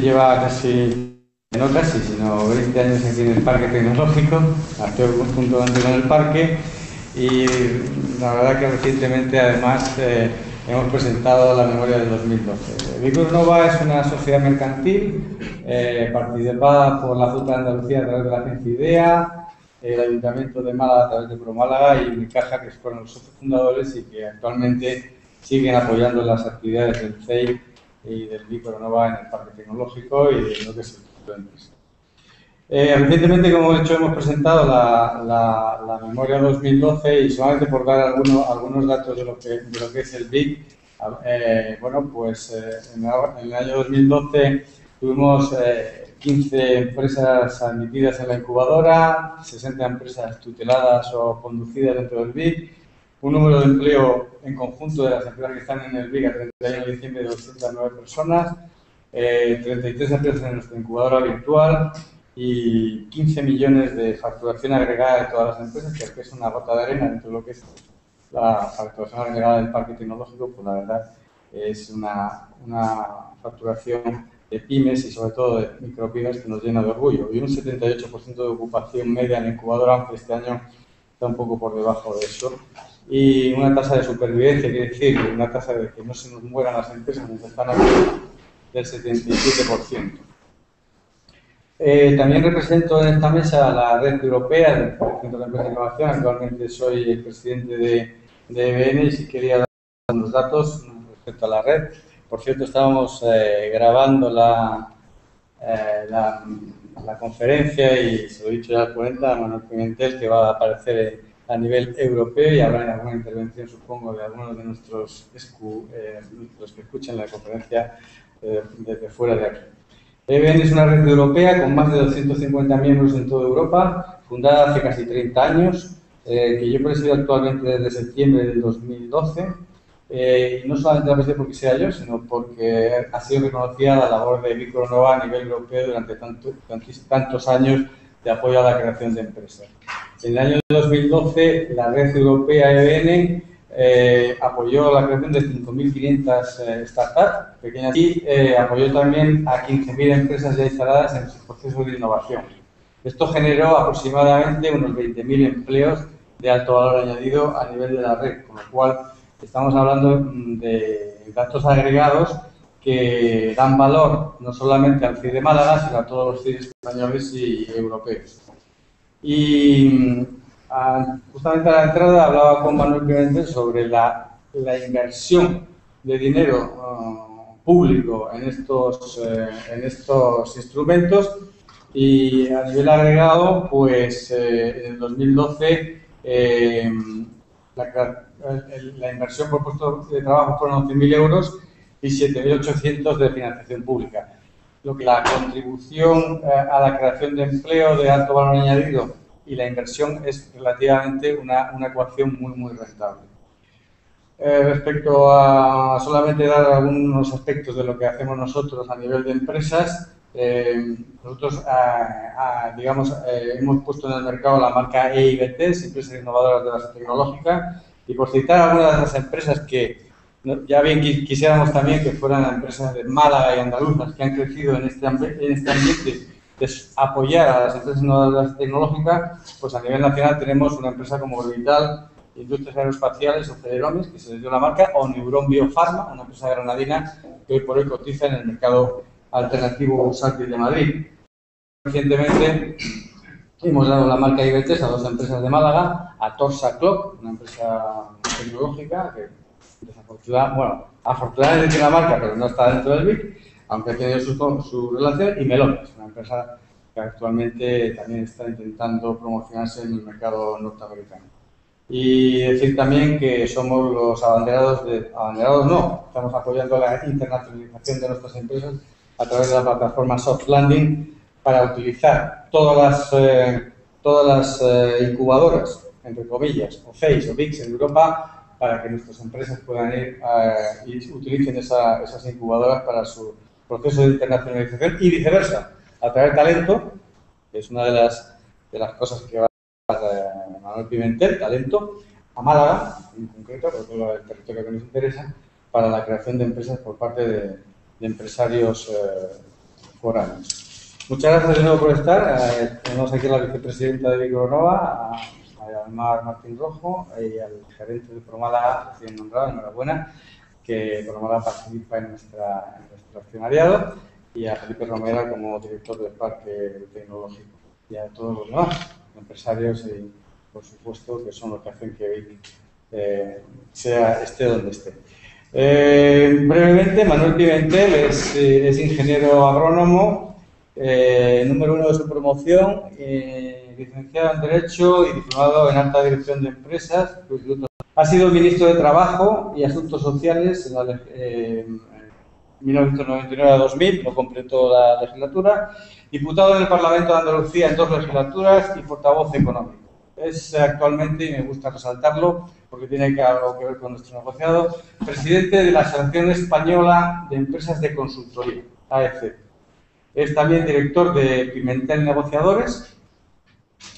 lleva casi, no casi, sino 20 años aquí en el Parque Tecnológico, actúo junto con el parque y la verdad que recientemente además eh, hemos presentado la memoria del 2012. Nova es una sociedad mercantil eh, participada por la Junta de Andalucía a través de la agencia IDEA, el Ayuntamiento de Málaga a través de Promálaga y Unicaja, que fueron los socios fundadores y que actualmente siguen apoyando las actividades del CEI y del Nova en el Parque Tecnológico y de lo que es el eh, recientemente, como he dicho, hemos presentado la, la, memoria 2012 y solamente por dar algunos, algunos datos de lo, que, de lo que es el BIC, eh, bueno, pues eh, en, el año 2012 tuvimos 15 empresas admitidas en la incubadora, 60 empresas tuteladas o conducidas dentro del BIC, un número de empleo en conjunto de las empresas que están en el BIC a 31 de diciembre de 209 personas, 33 empresas en nuestra incubadora virtual, y 15 millones de facturación agregada de todas las empresas, que es una gota de arena dentro de lo que es la facturación agregada del parque tecnológico, pues la verdad es una, una facturación de pymes y sobre todo de micropymes que nos llena de orgullo. Y un 78% de ocupación media en incubadora, aunque este año está un poco por debajo de eso. Y una tasa de supervivencia, quiere decir, una tasa de que no se nos mueran las empresas, están del 77%. Eh, también represento en esta mesa la red europea del Centro de Empresa de Innovación. Actualmente soy el presidente de, de EBN y si quería dar unos datos respecto a la red. Por cierto, estábamos eh, grabando la, eh, la, la, conferencia y se lo he dicho ya al ponente, a Manuel Pimentel, que va a aparecer a nivel europeo y habrá alguna intervención, supongo, de algunos de nuestros los que escuchan la conferencia desde fuera de aquí. EBN es una red europea con más de 250 miembros en toda Europa, fundada hace casi 30 años, eh, que yo presido actualmente desde septiembre del 2012. Eh, y no solamente la presido porque sea yo, sino porque ha sido reconocida la labor de Micronova a nivel europeo durante tantos años de apoyo a la creación de empresas. En el año 2012, la red europea EBN eh, apoyó la creación de 5.500 eh, startups pequeñas y eh, apoyó también a 15.000 empresas ya instaladas en su proceso de innovación. Esto generó aproximadamente unos 20.000 empleos de alto valor añadido a nivel de la red, con lo cual estamos hablando mm, de datos agregados que dan valor no solamente al CID de Málaga, sino a todos los CIDs españoles y europeos. Y mm, justamente a la entrada hablaba con Manuel Pimentel sobre la, la inversión de dinero uh, público en estos, eh, en estos instrumentos y a nivel agregado, pues eh, en el 2012 eh, la, la, inversión por puesto de trabajo fueron 11.000 euros y 7.800 de financiación pública. Lo que la contribución a la creación de empleo de alto valor añadido y la inversión es relativamente una, una ecuación muy, muy rentable. Eh, respecto a solamente dar algunos aspectos de lo que hacemos nosotros a nivel de empresas, eh, nosotros, digamos, eh, hemos puesto en el mercado la marca EIBT, Empresas Innovadoras de Base Tecnológica, y por citar algunas de las empresas que ya bien quisiéramos también que fueran empresas de Málaga y andaluzas que han crecido en este, en este ambiente apoyar a las empresas innovadoras tecnológicas, pues a nivel nacional tenemos una empresa como Orbital, Industrias Aeroespaciales o Federomis, que se les dio la marca, o Neuron Biofarma, una empresa granadina que hoy por hoy cotiza en el mercado alternativo bursátil de Madrid. Recientemente hemos dado la marca IBTES a dos empresas de Málaga, a Torsa Clock, una empresa tecnológica que desafortunadamente, bueno, afortunadamente tiene la marca, pero no está dentro del BIC, aunque tiene su, su relación, y Melones, una empresa que actualmente también está intentando promocionarse en el mercado norteamericano. Y decir también que somos los abanderados de, abanderados no, estamos apoyando la internacionalización de nuestras empresas a través de la plataforma Soft Landing para utilizar todas las, eh, todas las eh, incubadoras, entre comillas, o FACE o VIX en Europa, para que nuestras empresas puedan ir eh, y utilicen esas incubadoras para su proceso de internacionalización y viceversa, atraer talento, que es una de las, de las cosas que va a hacer Manuel Pimentel, talento, a Málaga, en concreto, por todo el territorio que nos interesa, para la creación de empresas por parte de, empresarios eh, foráneos. Muchas gracias de nuevo por estar. Eh, tenemos aquí a la vicepresidenta de Vigronova, a, Martín Rojo, y al gerente de Promala, recién nombrado, enhorabuena, que Promala participa en, nuestra, en nuestro accionariado, y a Felipe Romera como director del Parque Tecnológico, y a todos los demás empresarios y, por supuesto, que son los que hacen que eh, sea esté donde esté. Eh, brevemente, Manuel Pimentel es, eh, ingeniero agrónomo, número uno de su promoción, licenciado en Derecho y diplomado en Alta Dirección de Empresas. Ha sido ministro de Trabajo y Asuntos Sociales en la, 1999 a 2000, no completó la legislatura, diputado en el Parlamento de Andalucía en dos legislaturas y portavoz económico. Es actualmente, y me gusta resaltarlo, porque tiene algo que ver con nuestro negociado, presidente de la Asociación Española de Empresas de Consultoría, AEC. Es también director de Pimentel Negociadores,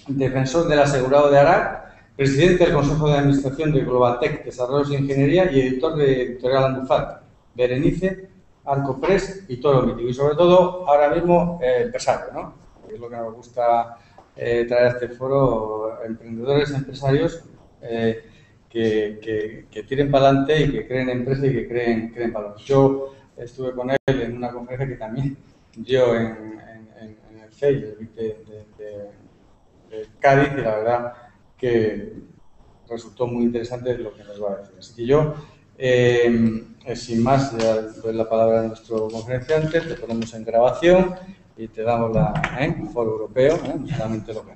defensor del asegurado de ARAC, presidente del Consejo de Administración de Globaltec Desarrollos e Ingeniería y editor de Editorial Andufar, Berenice, Arcopress y todo lo mítico. Y sobre todo, ahora mismo, eh, empresario, ¿no? Es lo que nos gusta eh, traer a este foro, emprendedores, empresarios, eh, que, que, tiren para adelante y que creen empresa y que creen, creen valor. Yo estuve con él en una conferencia que también dio en, el CEI, el de, de, Cádiz, y la verdad que resultó muy interesante lo que nos va a decir. Así que yo, eh, sin más, ya doy la palabra a nuestro conferenciante, te ponemos en grabación y te damos la ¿eh? foro europeo, ¿eh? no solamente local.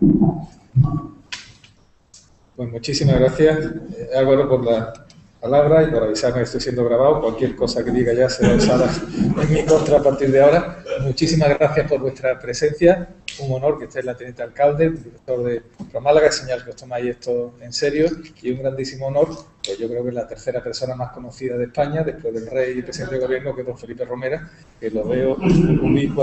Pues muchísimas gracias, eh, Álvaro, por la palabra y por avisarme que estoy siendo grabado. Cualquier cosa que diga ya será usada en mi contra a partir de ahora. Muchísimas gracias por vuestra presencia. Un honor que estéis la teniente alcalde, director de Málaga, señal que os tomáis esto en serio. Y un grandísimo honor, pues yo creo que es la tercera persona más conocida de España, después del rey y presidente de gobierno, que es don Felipe Romera, que lo veo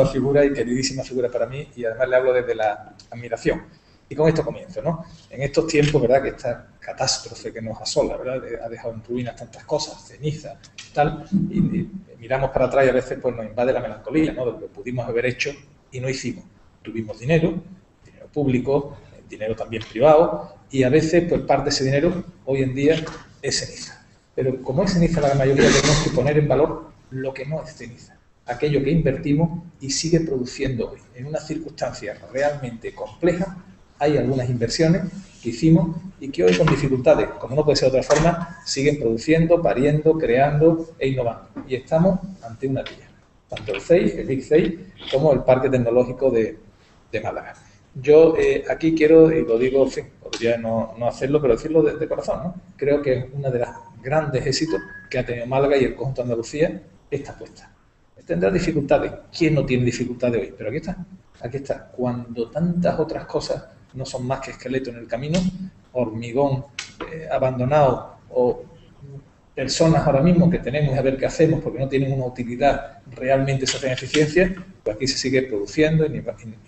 a figura y queridísima figura para mí. Y además le hablo desde la admiración y con esto comienzo, ¿no? En estos tiempos, ¿verdad? Que esta catástrofe que nos asola, ¿verdad? Ha dejado en ruinas tantas cosas, ceniza, tal, y, miramos para atrás y a veces pues nos invade la melancolía, ¿no? De lo que pudimos haber hecho y no hicimos. Tuvimos dinero, dinero público, dinero también privado, y a veces, pues parte de ese dinero hoy en día es ceniza. Pero como es ceniza la mayoría, tenemos que poner en valor lo que no es ceniza aquello que invertimos y sigue produciendo hoy, en una circunstancia realmente compleja hay algunas inversiones que hicimos y que hoy con dificultades, como no puede ser de otra forma, siguen produciendo, pariendo, creando e innovando. Y estamos ante una vía, tanto el CEI, el Big CEI, como el Parque Tecnológico de, Málaga. Yo eh, aquí quiero, y lo digo, fin, podría no, hacerlo, pero decirlo de, corazón, ¿no? Creo que es uno de los grandes éxitos que ha tenido Málaga y el conjunto de Andalucía esta apuesta. Tendrá dificultades. ¿Quién no tiene dificultades hoy? Pero aquí está, aquí está. Cuando tantas otras cosas no son más que esqueletos en el camino, hormigón eh, abandonado o personas ahora mismo que tenemos a ver qué hacemos porque no tienen una utilidad realmente se hacen eficiencia, pues aquí se sigue produciendo,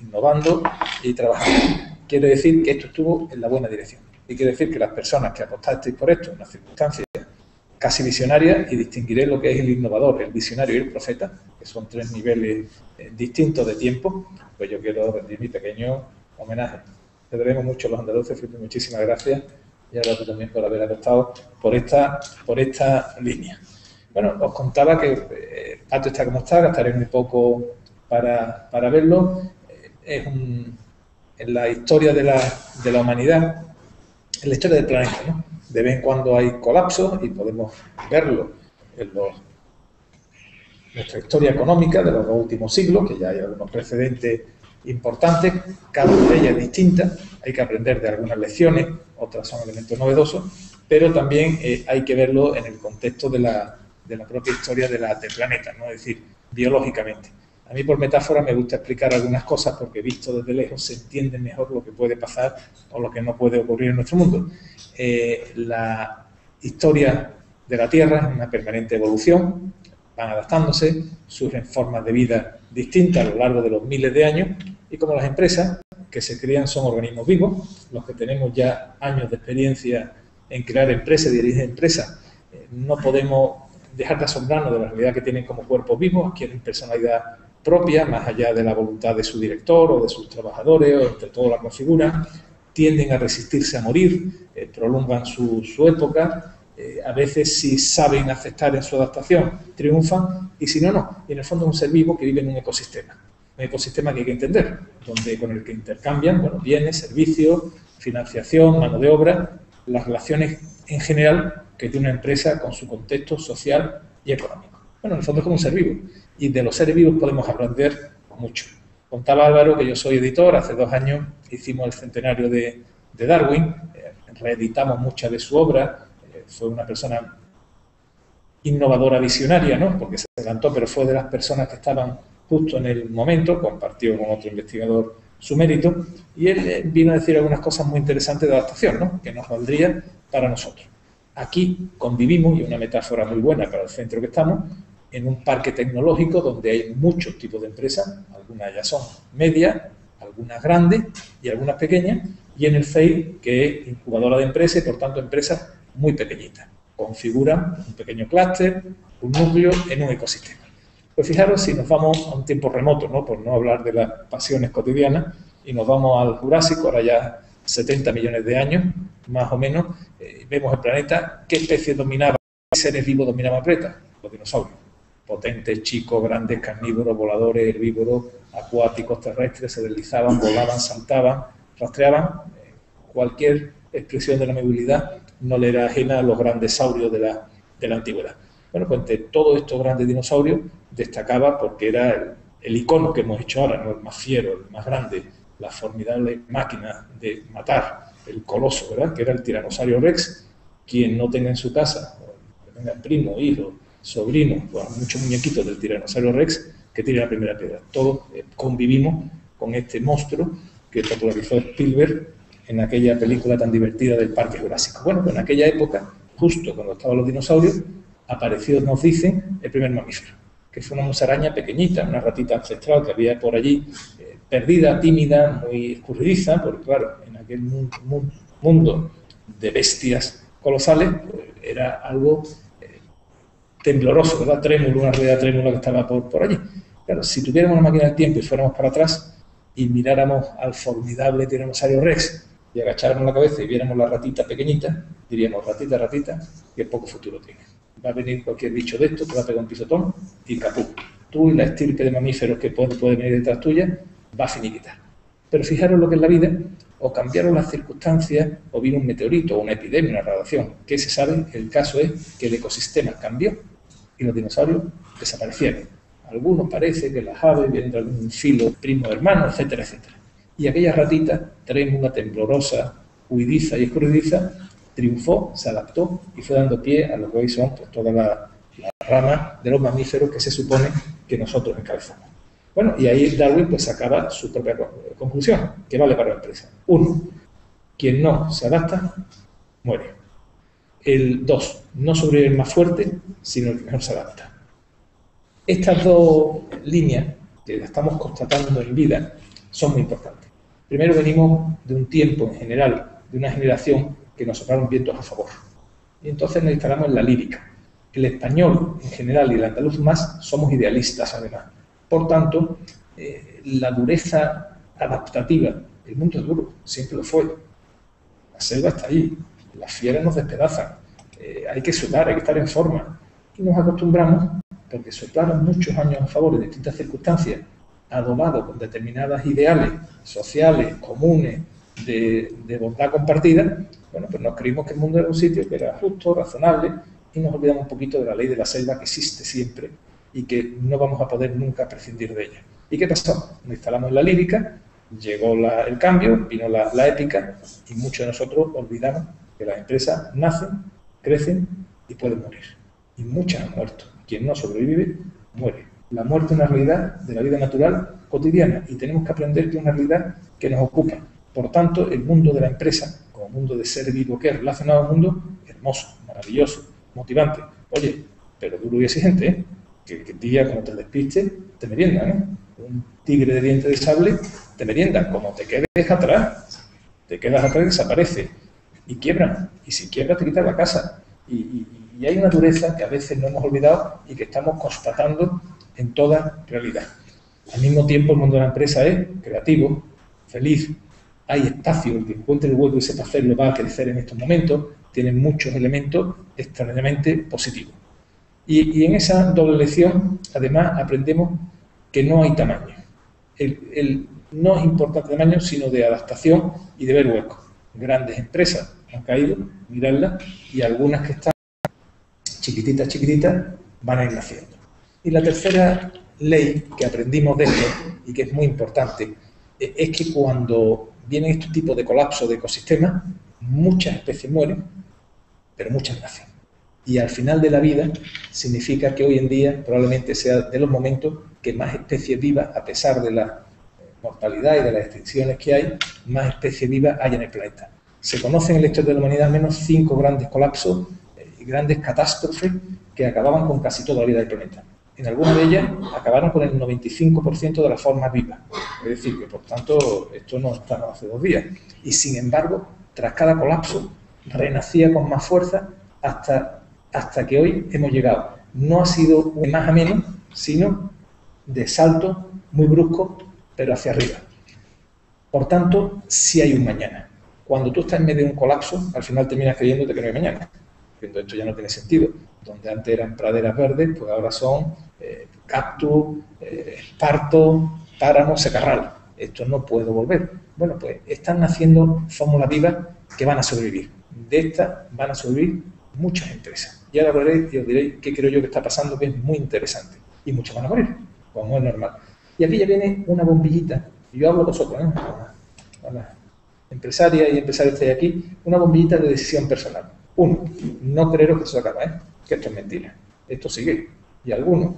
innovando y trabajando. Quiero decir que esto estuvo en la buena dirección. Y quiero decir que las personas que apostasteis por esto en las circunstancias casi visionarias, y distinguiré lo que es el innovador, el visionario y el profeta, que son tres niveles eh, distintos de tiempo, pues yo quiero rendir mi pequeño homenaje. Te debemos mucho a los andaluces, Felipe, muchísimas gracias ahora tú también por haber adoptado por esta, por esta línea. Bueno, os contaba que eh, Pato está como está, gastaré muy poco para, para verlo. Eh, es un, en la historia de la, de la humanidad, en la historia del planeta, ¿no? De vez en cuando hay colapsos y podemos verlo en nuestra historia económica de los últimos siglos, que ya hay algunos precedentes importantes, cada una de ellas es distinta, hay que aprender de algunas lecciones, otras son elementos novedosos, pero también eh, hay que verlo en el contexto de la, de la propia historia de la, del planeta, ¿no? es decir, biológicamente. A mí por metáfora me gusta explicar algunas cosas porque visto desde lejos se entiende mejor lo que puede pasar o lo que no puede ocurrir en nuestro mundo. Eh, la historia de la Tierra es una permanente evolución, van adaptándose, surgen formas de vida distintas a lo largo de los miles de años y como las empresas que se crean son organismos vivos, los que tenemos ya años de experiencia en crear empresas, dirigir empresas, eh, no podemos dejar de asombrarnos de la realidad que tienen como cuerpos vivos, adquieren personalidad propia, más allá de la voluntad de su director o de sus trabajadores o de toda la configura, tienden a resistirse a morir, eh, prolongan su, época, eh, a veces si saben aceptar en su adaptación, triunfan, y si no, no. Y en el fondo es un ser vivo que vive en un ecosistema, un ecosistema que hay que entender, donde con el que intercambian bueno, bienes, servicios, financiación, mano de obra, las relaciones en general que tiene una empresa con su contexto social y económico. Bueno, en el fondo es como un ser vivo, y de los seres vivos podemos aprender mucho. Contaba Álvaro que yo soy editor, hace dos años hicimos el centenario de, Darwin, eh, reeditamos mucha de su obra, eh, fue una persona innovadora, visionaria, ¿no? porque se adelantó, pero fue de las personas que estaban justo en el momento, compartió con otro investigador su mérito, y él eh, vino a decir algunas cosas muy interesantes de adaptación, que nos valdría para nosotros. Aquí convivimos, y una metáfora muy buena para el centro que estamos, en un parque tecnológico donde hay muchos tipos de empresas, algunas ya son medias, algunas grandes y algunas pequeñas, y en el FEI, que es incubadora de empresas y por tanto empresas muy pequeñitas. Configuran un pequeño clúster, un núcleo en un ecosistema. Pues fijaros si nos vamos a un tiempo remoto, ¿no? por no hablar de las pasiones cotidianas, y nos vamos al Jurásico, ahora ya 70 millones de años, más o menos, eh, vemos el planeta, ¿qué especies dominaba, qué seres vivos dominaban planeta? Los dinosaurios potentes, chicos, grandes, carnívoros, voladores, herbívoros, acuáticos, terrestres, se deslizaban, volaban, saltaban, rastreaban. Cualquier expresión de la movilidad no le era ajena a los grandes saurios de la, de la antigüedad. Bueno, pues entre todos estos grandes dinosaurios destacaba porque era el, icono que hemos hecho ahora, ¿no? el más fiero, el más grande, la formidable máquina de matar, el coloso, ¿verdad? Que era el tiranosaurio rex, quien no tenga en su casa, tenga primo, hijo, sobrino, muchos muñequitos del tiranosaurio rex que tiene la primera piedra. Todos eh, convivimos con este monstruo que popularizó Spielberg en aquella película tan divertida del Parque Jurásico. Bueno, pues en aquella época, justo cuando estaban los dinosaurios, apareció, nos dicen, el primer mamífero, que fue una musaraña pequeñita, una ratita ancestral que había por allí, eh, perdida, tímida, muy escurridiza, porque claro, en aquel mundo de bestias colosales, pues, era algo tembloroso, ¿verdad? Una realidad trémula que estaba por, allí. Claro, si tuviéramos una máquina del tiempo y fuéramos para atrás y miráramos al formidable tiranosaurio Rex y agacháramos la cabeza y viéramos la ratita pequeñita, diríamos, ratita, ratita, qué poco futuro tiene. Va a venir cualquier bicho de esto, te va a pegar un pisotón y capú. Tú y la estirpe de mamíferos que puede, puede venir detrás tuya va a finiquitar. Pero fijaros lo que es la vida, o cambiaron las circunstancias, o vino un meteorito, o una epidemia, una radiación. ¿Qué se sabe? El caso es que el ecosistema cambió y los dinosaurios desaparecieron. Algunos parece que las aves vienen de algún filo primo hermano, etcétera, etcétera. Y aquella ratita, trémula, temblorosa, huidiza y escurridiza, triunfó, se adaptó y fue dando pie a lo que hoy son pues, toda la, la rama de los mamíferos que se supone que nosotros encabezamos. Bueno, y ahí Darwin pues sacaba su propia conclusión, que vale para la empresa. Uno, quien no se adapta, muere. El 2, no sobrevive el más fuerte, sino el que mejor se adapta. Estas dos líneas que estamos constatando en vida son muy importantes. Primero venimos de un tiempo en general, de una generación que nos soplaron vientos a favor. Y entonces nos instalamos en la lírica. El español en general y el andaluz más somos idealistas además. Por tanto, eh, la dureza adaptativa, el mundo es duro, siempre lo fue. La selva está ahí, las fieras nos despedazan, eh, hay que sudar, hay que estar en forma. Y nos acostumbramos, porque soplaron muchos años a favor de distintas circunstancias, adobados con determinadas ideales sociales, comunes, de, bondad compartida, bueno, pues nos creímos que el mundo era un sitio que era justo, razonable, y nos olvidamos un poquito de la ley de la selva que existe siempre y que no vamos a poder nunca prescindir de ella. ¿Y qué pasó? Nos instalamos en la lírica, llegó el cambio, vino la, la épica, y muchos de nosotros olvidamos que las empresas nacen, crecen y pueden morir. Y muchas han muerto. Quien no sobrevive, muere. La muerte es una realidad de la vida natural cotidiana y tenemos que aprender que es una realidad que nos ocupa. Por tanto, el mundo de la empresa, como mundo de ser vivo que es relacionado al mundo, hermoso, maravilloso, motivante. Oye, pero duro y exigente, ¿eh? que, que día como te despiste, te meriendan. ¿eh? Un tigre de dientes de sable te merienda. Como te quedes atrás, te quedas atrás y desaparece y quiebran. Y si quiebra, te quitan la casa. Y, hay una dureza que a veces no hemos olvidado y que estamos constatando en toda realidad. Al mismo tiempo, el mundo de la empresa es creativo, feliz, hay espacio, el que encuentre el hueco y sepa hacerlo va a crecer en estos momentos, tiene muchos elementos extraordinariamente positivos. Y, en esa doble lección, además, aprendemos que no hay tamaño. El, no es importante tamaño, sino de adaptación y de ver huecos. Grandes empresas han caído, mirarlas, y algunas que están chiquititas, chiquititas, van a ir naciendo. Y la tercera ley que aprendimos de esto, y que es muy importante, e, es que cuando vienen estos tipos de colapso de ecosistemas, muchas especies mueren, pero muchas nacen. Y al final de la vida significa que hoy en día probablemente sea de los momentos que más especies vivas, a pesar de la mortalidad y de las extinciones que hay, más especies vivas hay en el planeta. Se conocen en la historia de la humanidad al menos cinco grandes colapsos y eh, grandes catástrofes que acababan con casi toda la vida del planeta. En algunas de ellas acabaron con el 95% de las formas vivas. Es decir, que por tanto esto no está hace dos días. Y sin embargo, tras cada colapso, renacía con más fuerza hasta, hasta que hoy hemos llegado. No ha sido más a menos, sino de salto muy brusco, pero hacia arriba. Por tanto, sí hay un mañana. Cuando tú estás en medio de un colapso, al final terminas creyéndote que no hay mañana. Cuando esto ya no tiene sentido. Donde antes eran praderas verdes, pues ahora son eh, cactus, eh, esparto, páramo, secarral. Esto no puede volver. Bueno, pues están naciendo fórmulas vivas que van a sobrevivir. De estas van a sobrevivir muchas empresas. Y ahora hablaré y os diré qué creo yo que está pasando, que es muy interesante. Y muchos van a morir, como es normal. Y aquí ya viene una bombillita. Y yo hablo a vosotros, ¿eh? a las empresarias y empresarios que aquí, una bombillita de decisión personal. Uno, no creeros que se acaba, ¿eh? que esto es mentira. Esto sigue. Y a algunos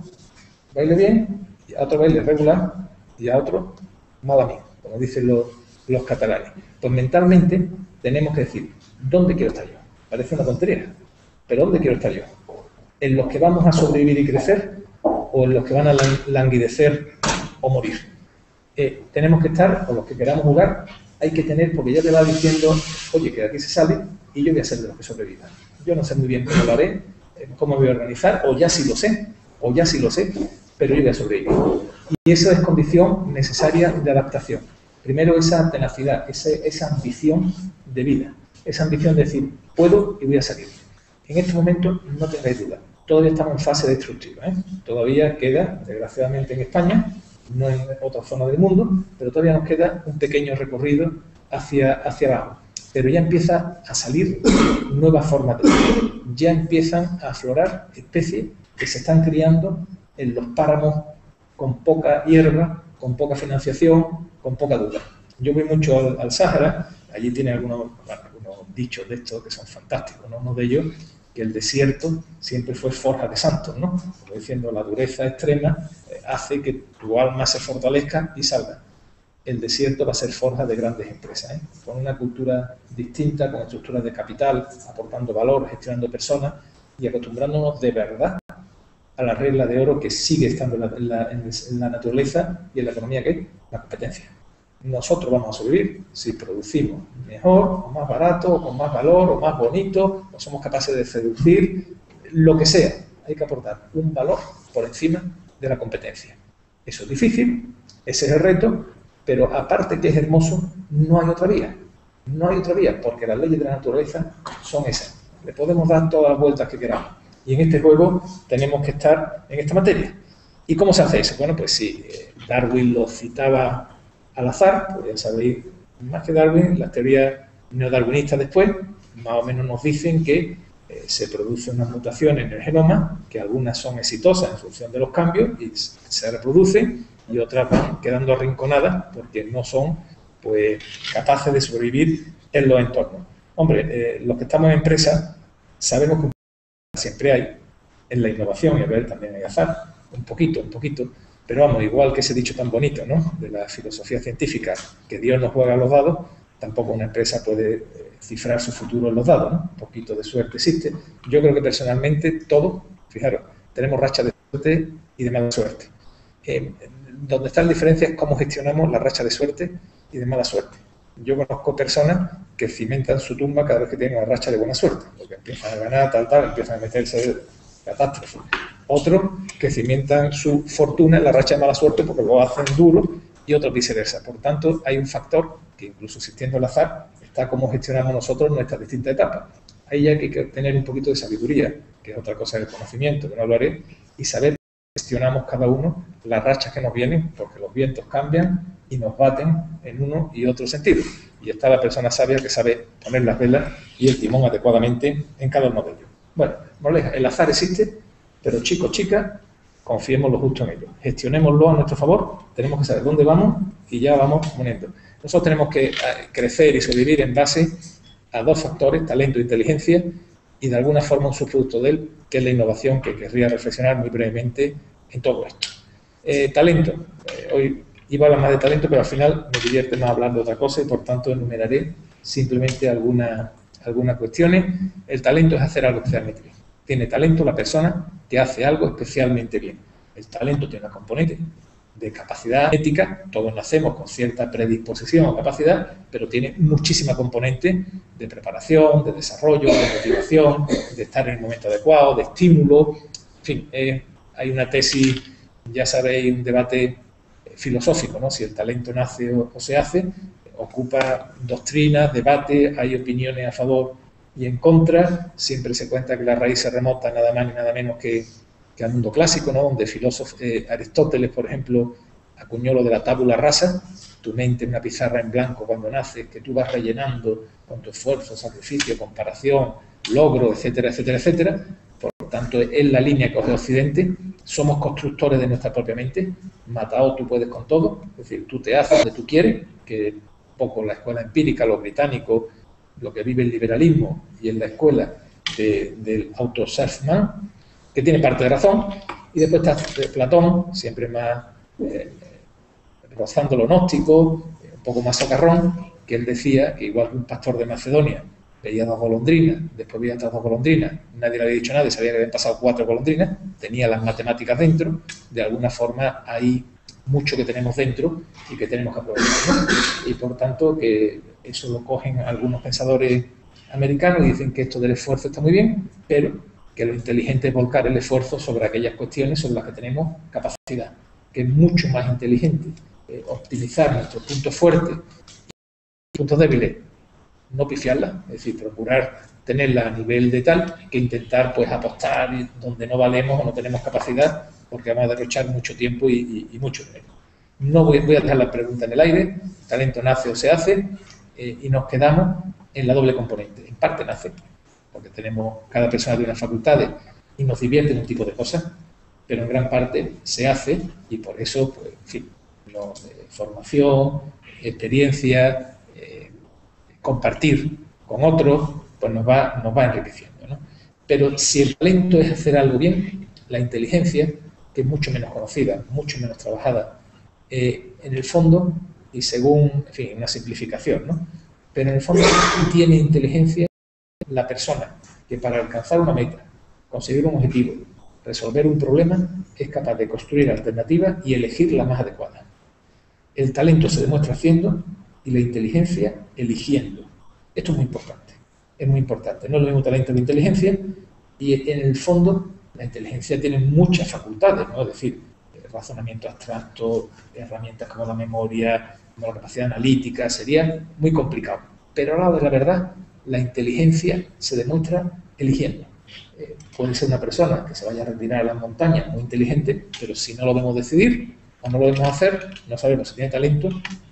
baile bien, y a otro baile regular, y a otro mala mía, como dicen los, los catalanes. Pues mentalmente tenemos que decir, ¿dónde quiero estar yo? Parece una tontería, pero ¿dónde quiero estar yo? ¿En los que vamos a sobrevivir y crecer o en los que van a languidecer o morir? Eh, tenemos que estar, o los que queramos jugar, hay que tener, porque ya te va diciendo, oye, que de aquí se sale y yo voy a ser de los que sobrevivan. Yo no sé muy bien cómo lo haré, eh, cómo voy a organizar, o ya sí lo sé, o ya sí lo sé, pero yo voy a sobrevivir. Y eso es condición necesaria de adaptación. Primero esa tenacidad, esa, ambición de vida, esa ambición de decir, puedo y voy a salir. En este momento no tengáis duda, todavía estamos en fase destructiva. ¿eh? Todavía queda, desgraciadamente en España, no en otra zona del mundo, pero todavía nos queda un pequeño recorrido hacia, hacia abajo. Pero ya empieza a salir nuevas formas de vida, ya empiezan a aflorar especies que se están criando en los páramos con poca hierba, con poca financiación, con poca duda. Yo voy mucho al, al Sáhara, allí tiene algunos, dichos de estos que son fantásticos, uno de ellos que el desierto siempre fue forja de santos, ¿no? Como diciendo, la dureza extrema eh, hace que tu alma se fortalezca y salga. El desierto va a ser forja de grandes empresas, ¿eh? con una cultura distinta, con estructuras de capital, aportando valor, gestionando personas y acostumbrándonos de verdad a la regla de oro que sigue estando en la, naturaleza y en la economía que es la competencia. Nosotros vamos a sobrevivir si producimos mejor, o más barato, o con más valor, o más bonito, o somos capaces de seducir, lo que sea. Hay que aportar un valor por encima de la competencia. Eso es difícil, ese es el reto, pero aparte que es hermoso, no hay otra vía. No hay otra vía, porque las leyes de la naturaleza son esas. Le podemos dar todas las vueltas que queramos y en este juego tenemos que estar en esta materia. ¿Y cómo se hace eso? Bueno, pues si eh, Darwin lo citaba al azar, pues ya sabéis, más que Darwin, las teorías neodarwinistas después, más o menos nos dicen que eh, se producen unas mutaciones en el genoma, que algunas son exitosas en función de los cambios y se reproducen, y otras van quedando arrinconadas porque no son pues, capaces de sobrevivir en los entornos. Hombre, eh, los que estamos en empresa sabemos que siempre hay, en la innovación y a ver también hay azar, un poquito, un poquito, pero vamos, igual que ese dicho tan bonito, ¿no? De la filosofía científica, que Dios nos juega los dados, tampoco una empresa puede eh, cifrar su futuro en los dados, ¿no? Un poquito de suerte existe. Yo creo que personalmente todo, fijaros, tenemos racha de suerte y de mala suerte. Eh, donde está la diferencia es cómo gestionamos la racha de suerte y de mala suerte. Yo conozco personas que cimentan su tumba cada vez que tienen una racha de buena suerte, porque empiezan a ganar, tal, tal, empiezan a meterse catástrofe. Otros que cimientan su fortuna en la racha de mala suerte porque lo hacen duro y otros viceversa. Por tanto, hay un factor que incluso existiendo el azar, está como gestionamos nosotros nuestras distintas etapas. Ahí hay que tener un poquito de sabiduría, que es otra cosa del conocimiento, que no hablaré, y saber gestionamos cada uno las rachas que nos vienen, porque los vientos cambian y nos baten en uno y otro sentido. Y está la persona sabia que sabe poner las velas y el timón adecuadamente en cada uno de ellos. Bueno, el azar existe, pero chicos, chicas, confiemos lo justo en ello. Gestionémoslo a nuestro favor, tenemos que saber dónde vamos y ya vamos poniendo. Nosotros tenemos que eh, crecer y sobrevivir en base a dos factores, talento e inteligencia, y de alguna forma un subproducto de él, que es la innovación, que querría reflexionar muy brevemente en todo esto. Eh, talento. Eh, hoy iba a hablar más de talento, pero al final me divierte más hablar de otra cosa y por tanto enumeraré simplemente algunas algunas cuestiones. El talento es hacer algo especialmente bien. Tiene talento la persona que hace algo especialmente bien. El talento tiene una componente de capacidad ética, todos nacemos con cierta predisposición o capacidad, pero tiene muchísima componente de preparación, de desarrollo, de motivación, de estar en el momento adecuado, de estímulo. En fin, hay una tesis, ya sabéis, un debate filosófico, ¿no? Si el talento nace o, se hace, ocupa doctrinas, debate, hay opiniones a favor y en contra. Siempre se cuenta que la raíz se remota nada más ni nada menos que que al mundo clásico, ¿no? donde filósofo, eh, Aristóteles, por ejemplo, acuñó lo de la tábula rasa, tu mente en una pizarra en blanco cuando naces, que tú vas rellenando con tu esfuerzo, sacrificio, comparación, logro, etcétera, etcétera, etcétera. Por tanto, es la línea que coge Occidente. Somos constructores de nuestra propia mente. Matado tú puedes con todo. Es decir, tú te haces donde tú quieres, que poco la escuela empírica, lo británico, lo que vive el liberalismo y en la escuela del auto-self-man, que tiene parte de razón, y después está Platón, siempre más eh, rozando lo gnóstico, un poco más socarrón, que él decía que igual que un pastor de Macedonia veía dos golondrinas, después veía otras dos golondrinas, nadie le había dicho nada, sabía que habían pasado cuatro golondrinas, tenía las matemáticas dentro, de alguna forma hay mucho que tenemos dentro y que tenemos que aprovechar. Y por tanto, que eso lo cogen algunos pensadores americanos y dicen que esto del esfuerzo está muy bien, pero que lo inteligente es volcar el esfuerzo sobre aquellas cuestiones sobre las que tenemos capacidad, que es mucho más inteligente eh, optimizar nuestros puntos fuertes y puntos débiles, no pifiarlas, es decir, procurar tenerla a nivel de tal que intentar pues apostar donde no valemos o no tenemos capacidad porque vamos a derrochar mucho tiempo y, mucho dinero. No voy, a dejar la pregunta en el aire, talento nace o se hace eh, y nos quedamos en la doble componente. En parte nace, porque tenemos, cada persona tiene unas facultades y nos divierte en un tipo de cosas, pero en gran parte se hace y por eso, pues, en fin, eh, formación, experiencia, eh, compartir con otros, pues nos va, nos va enriqueciendo. Pero si el talento es hacer algo bien, la inteligencia, que es mucho menos conocida, mucho menos trabajada, eh, en el fondo, y según, en fin, una simplificación, ¿no? pero en el fondo tiene inteligencia la persona que para alcanzar una meta, conseguir un objetivo, resolver un problema, es capaz de construir alternativas y elegir la más adecuada. El talento se demuestra haciendo y la inteligencia eligiendo. Esto es muy importante. Es muy importante. No es lo mismo talento que inteligencia y en el fondo la inteligencia tiene muchas facultades, ¿no? Es decir, razonamiento abstracto, herramientas como la memoria, como la capacidad analítica, sería muy complicado. Pero a la de la verdad, la inteligencia se demuestra eligiendo. Eh, puede ser una persona que se vaya a retirar a las montañas muy inteligente, pero si no lo vemos decidir o no lo vemos hacer, no sabemos si tiene talento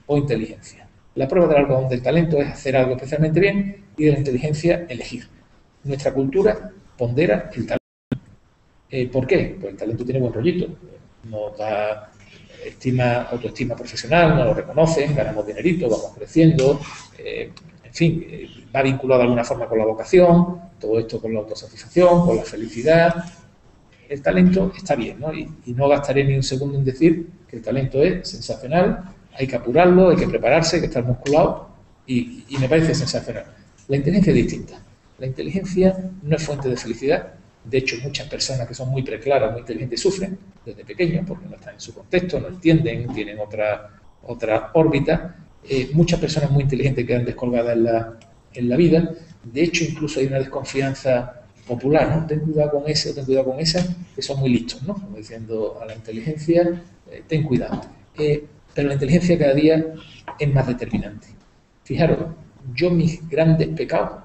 o inteligencia. La prueba del algodón del talento es hacer algo especialmente bien y de la inteligencia elegir. Nuestra cultura pondera el talento. Eh, ¿Por qué? Pues el talento tiene buen rollito. Nos da estima, autoestima profesional, nos lo reconocen, ganamos dinerito, vamos creciendo, eh, en fin, eh, va vinculado de alguna forma con la vocación, todo esto con la autosatisfacción, con la felicidad. El talento está bien, ¿no? Y, no gastaré ni un segundo en decir que el talento es sensacional, hay que apurarlo, hay que prepararse, hay que estar musculado y, y me parece sensacional. La inteligencia es distinta. La inteligencia no es fuente de felicidad. De hecho, muchas personas que son muy preclaras, muy inteligentes, sufren desde pequeños porque no están en su contexto, no entienden, tienen otra, otra órbita eh, muchas personas muy inteligentes quedan descolgadas en la, en la vida. De hecho, incluso hay una desconfianza popular, ¿no? Ten cuidado con ese o ten cuidado con esa, que son muy listos, ¿no? Como diciendo a la inteligencia, eh, ten cuidado. Eh, pero la inteligencia cada día es más determinante. Fijaros, yo mis grandes pecados,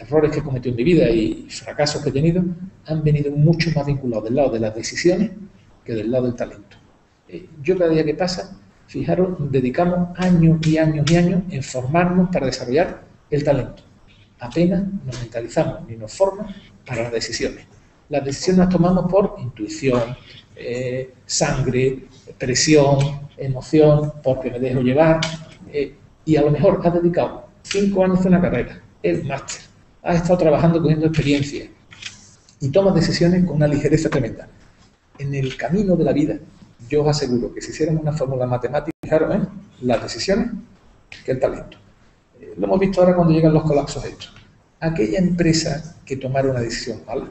errores que he cometido en mi vida y fracasos que he tenido, han venido mucho más vinculados del lado de las decisiones que del lado del talento. Eh, yo cada día que pasa, fijaros, dedicamos años y años y años en formarnos para desarrollar el talento. Apenas nos mentalizamos ni nos formamos para las decisiones. Las decisiones las tomamos por intuición, eh, sangre, presión, emoción, porque me dejo llevar. Eh, y a lo mejor has dedicado cinco años a una carrera, el máster, has estado trabajando cogiendo experiencia y tomas decisiones con una ligereza tremenda. En el camino de la vida, yo os aseguro que si hiciéramos una fórmula matemática, fijaros, ¿eh? las decisiones que el talento. Eh, lo hemos visto ahora cuando llegan los colapsos estos. Aquella empresa que tomara una decisión mala,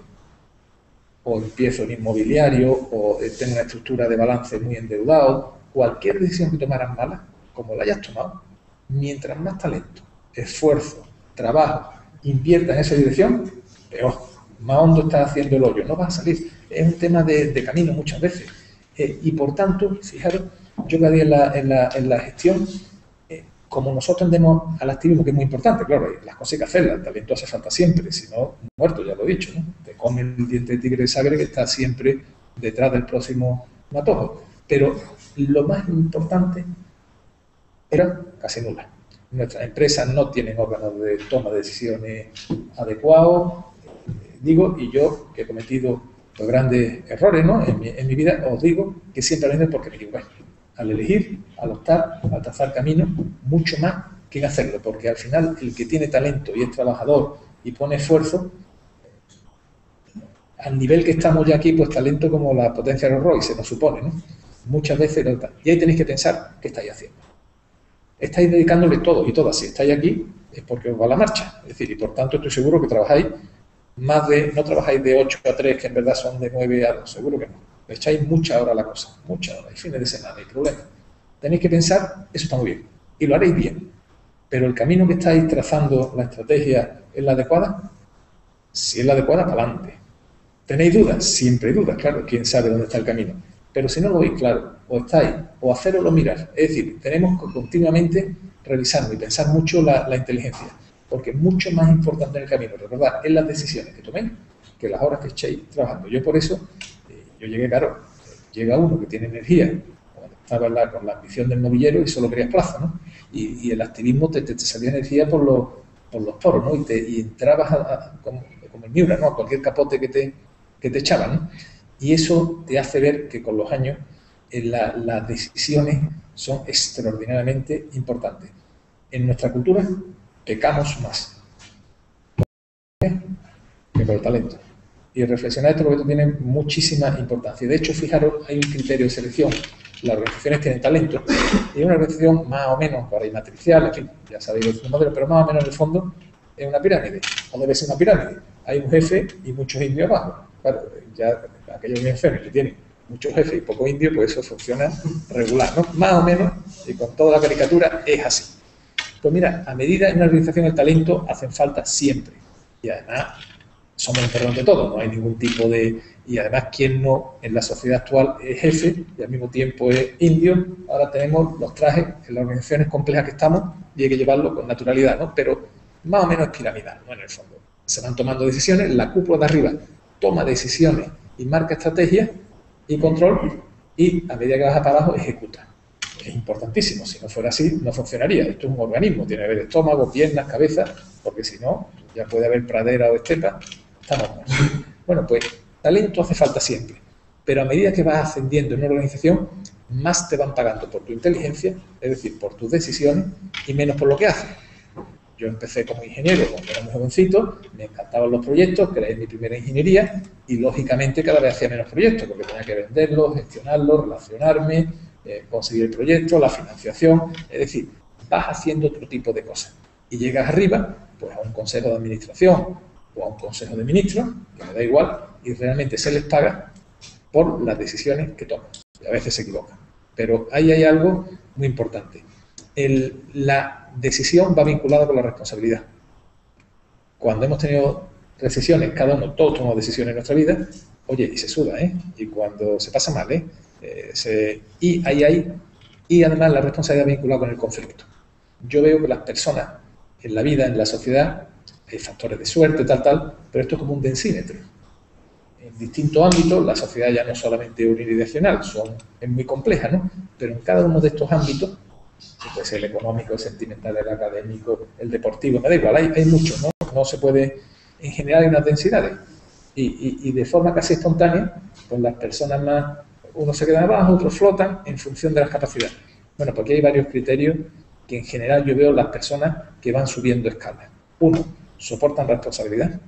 o empiezo en inmobiliario, o eh, tengo una estructura de balance muy endeudado, cualquier decisión que tomaras mala, como la hayas tomado, mientras más talento, esfuerzo, trabajo invierta en esa dirección, peor, más hondo estás haciendo el hoyo, no vas a salir. Es un tema de, camino muchas veces. Eh, y por tanto, fijaros, yo cada día en la, gestión, eh, como nosotros tendemos al activismo, que es muy importante, claro, las cosas hay que hacerlas, el talento hace falta siempre, si no, muerto, ya lo he dicho, ¿no? te come el diente de tigre de sangre que está siempre detrás del próximo matojo. Pero lo más importante era casi nula. Nuestras empresas no tienen órganos de toma de decisiones adecuados, eh, digo, y yo que he cometido los grandes errores ¿no? en, mi, vida, os digo que siempre aprendo porque me equivoqué. Al elegir, al optar, al trazar camino, mucho más que en hacerlo, porque al final el que tiene talento y es trabajador y pone esfuerzo, al nivel que estamos ya aquí, pues talento como la potencia de Rolls se nos supone, ¿no? Muchas veces Y ahí tenéis que pensar qué estáis haciendo estáis dedicándole todo y todas. Si estáis aquí es porque os va la marcha. Es decir, y por tanto estoy seguro que trabajáis más de, no trabajáis de 8 a 3, que en verdad son de 9 a 2, seguro que no. Le echáis mucha hora a la cosa, mucha hora, hay fines de semana, hay problemas. Tenéis que pensar, eso está muy bien, y lo haréis bien. Pero el camino que estáis trazando, la estrategia, ¿es la adecuada? Si es la adecuada, para adelante. ¿Tenéis dudas? Siempre hay dudas, claro, quién sabe dónde está el camino. Pero si no lo veis claro, o estáis, o hacer o lo mirar. Es decir, tenemos que continuamente revisar y pensar mucho la, inteligencia, porque es mucho más importante en el camino, recordad, en las decisiones que toméis que las horas que echéis trabajando. Yo por eso, eh, yo llegué, claro, llega uno que tiene energía, estaba con la ambición del novillero y solo querías plaza, ¿no? Y, el activismo te, te, salía energía por los, por los poros, ¿no? Y, te, entrabas como, el Miura, ¿no? A cualquier capote que te, que te echaban, ¿no? Y eso te hace ver que con los años eh, las decisiones son extraordinariamente importantes. En nuestra cultura pecamos más por el talento. Y reflexionar esto lo que tiene muchísima importancia. De hecho, fijaros, hay un criterio de selección. Las organizaciones tienen talento y una organización más o menos, ahora hay matricial, en fin, ya sabéis el modelo, pero más o menos en el fondo es una pirámide, o debe ser una pirámide. Hay un jefe y muchos indios abajo. Claro, ya aquellos bien que tienen muchos jefes y poco indio, pues eso funciona regular, ¿no? Más o menos, y con toda la caricatura es así. Pues mira, a medida en una organización el talento hacen falta siempre. Y además somos el de todo, no hay ningún tipo de... Y además, quien no en la sociedad actual es jefe y al mismo tiempo es indio? Ahora tenemos los trajes en las organizaciones complejas que estamos y hay que llevarlo con naturalidad, ¿no? Pero más o menos es piramidal, ¿no? En el fondo. Se van tomando decisiones, la cúpula de arriba toma decisiones y marca estrategia y control y a medida que vas para abajo ejecuta. Es importantísimo, si no fuera así no funcionaría. Esto es un organismo, tiene que haber estómago, piernas, cabeza, porque si no, ya puede haber pradera o estepa, estamos muertos. Bueno, pues talento hace falta siempre, pero a medida que vas ascendiendo en una organización, más te van pagando por tu inteligencia, es decir, por tus decisiones, y menos por lo que haces. Yo empecé como ingeniero cuando era muy jovencito, me encantaban los proyectos, creé mi primera ingeniería y lógicamente cada vez hacía menos proyectos porque tenía que venderlos, gestionarlos, relacionarme, eh, conseguir el proyecto, la financiación, es decir, vas haciendo otro tipo de cosas. Y llegas arriba, pues a un consejo de administración o a un consejo de ministros, que me da igual, y realmente se les paga por las decisiones que toman. Y a veces se equivocan. Pero ahí hay algo muy importante la decisión va vinculada con la responsabilidad. Cuando hemos tenido decisiones, cada uno, todos tomamos decisiones en nuestra vida, oye, y se suda, ¿eh? Y cuando se pasa mal, ¿eh? eh y ahí hay, y además la responsabilidad vinculada con el conflicto. Yo veo que las personas en la vida, en la sociedad, hay factores de suerte, tal, tal, pero esto es como un densímetro. En distintos ámbitos, la sociedad ya no es solamente unidireccional, son, es muy compleja, ¿no? Pero en cada uno de estos ámbitos, puede ser el económico, el sentimental, el académico, el deportivo, me da igual, hay, hay muchos, ¿no? No se puede, en general hay unas densidades. Y, de forma casi espontánea, pues las personas más, unos se quedan abajo, otros flotan en función de las capacidades. Bueno, porque hay varios criterios que en general yo veo las personas que van subiendo escala. Uno, soportan responsabilidad,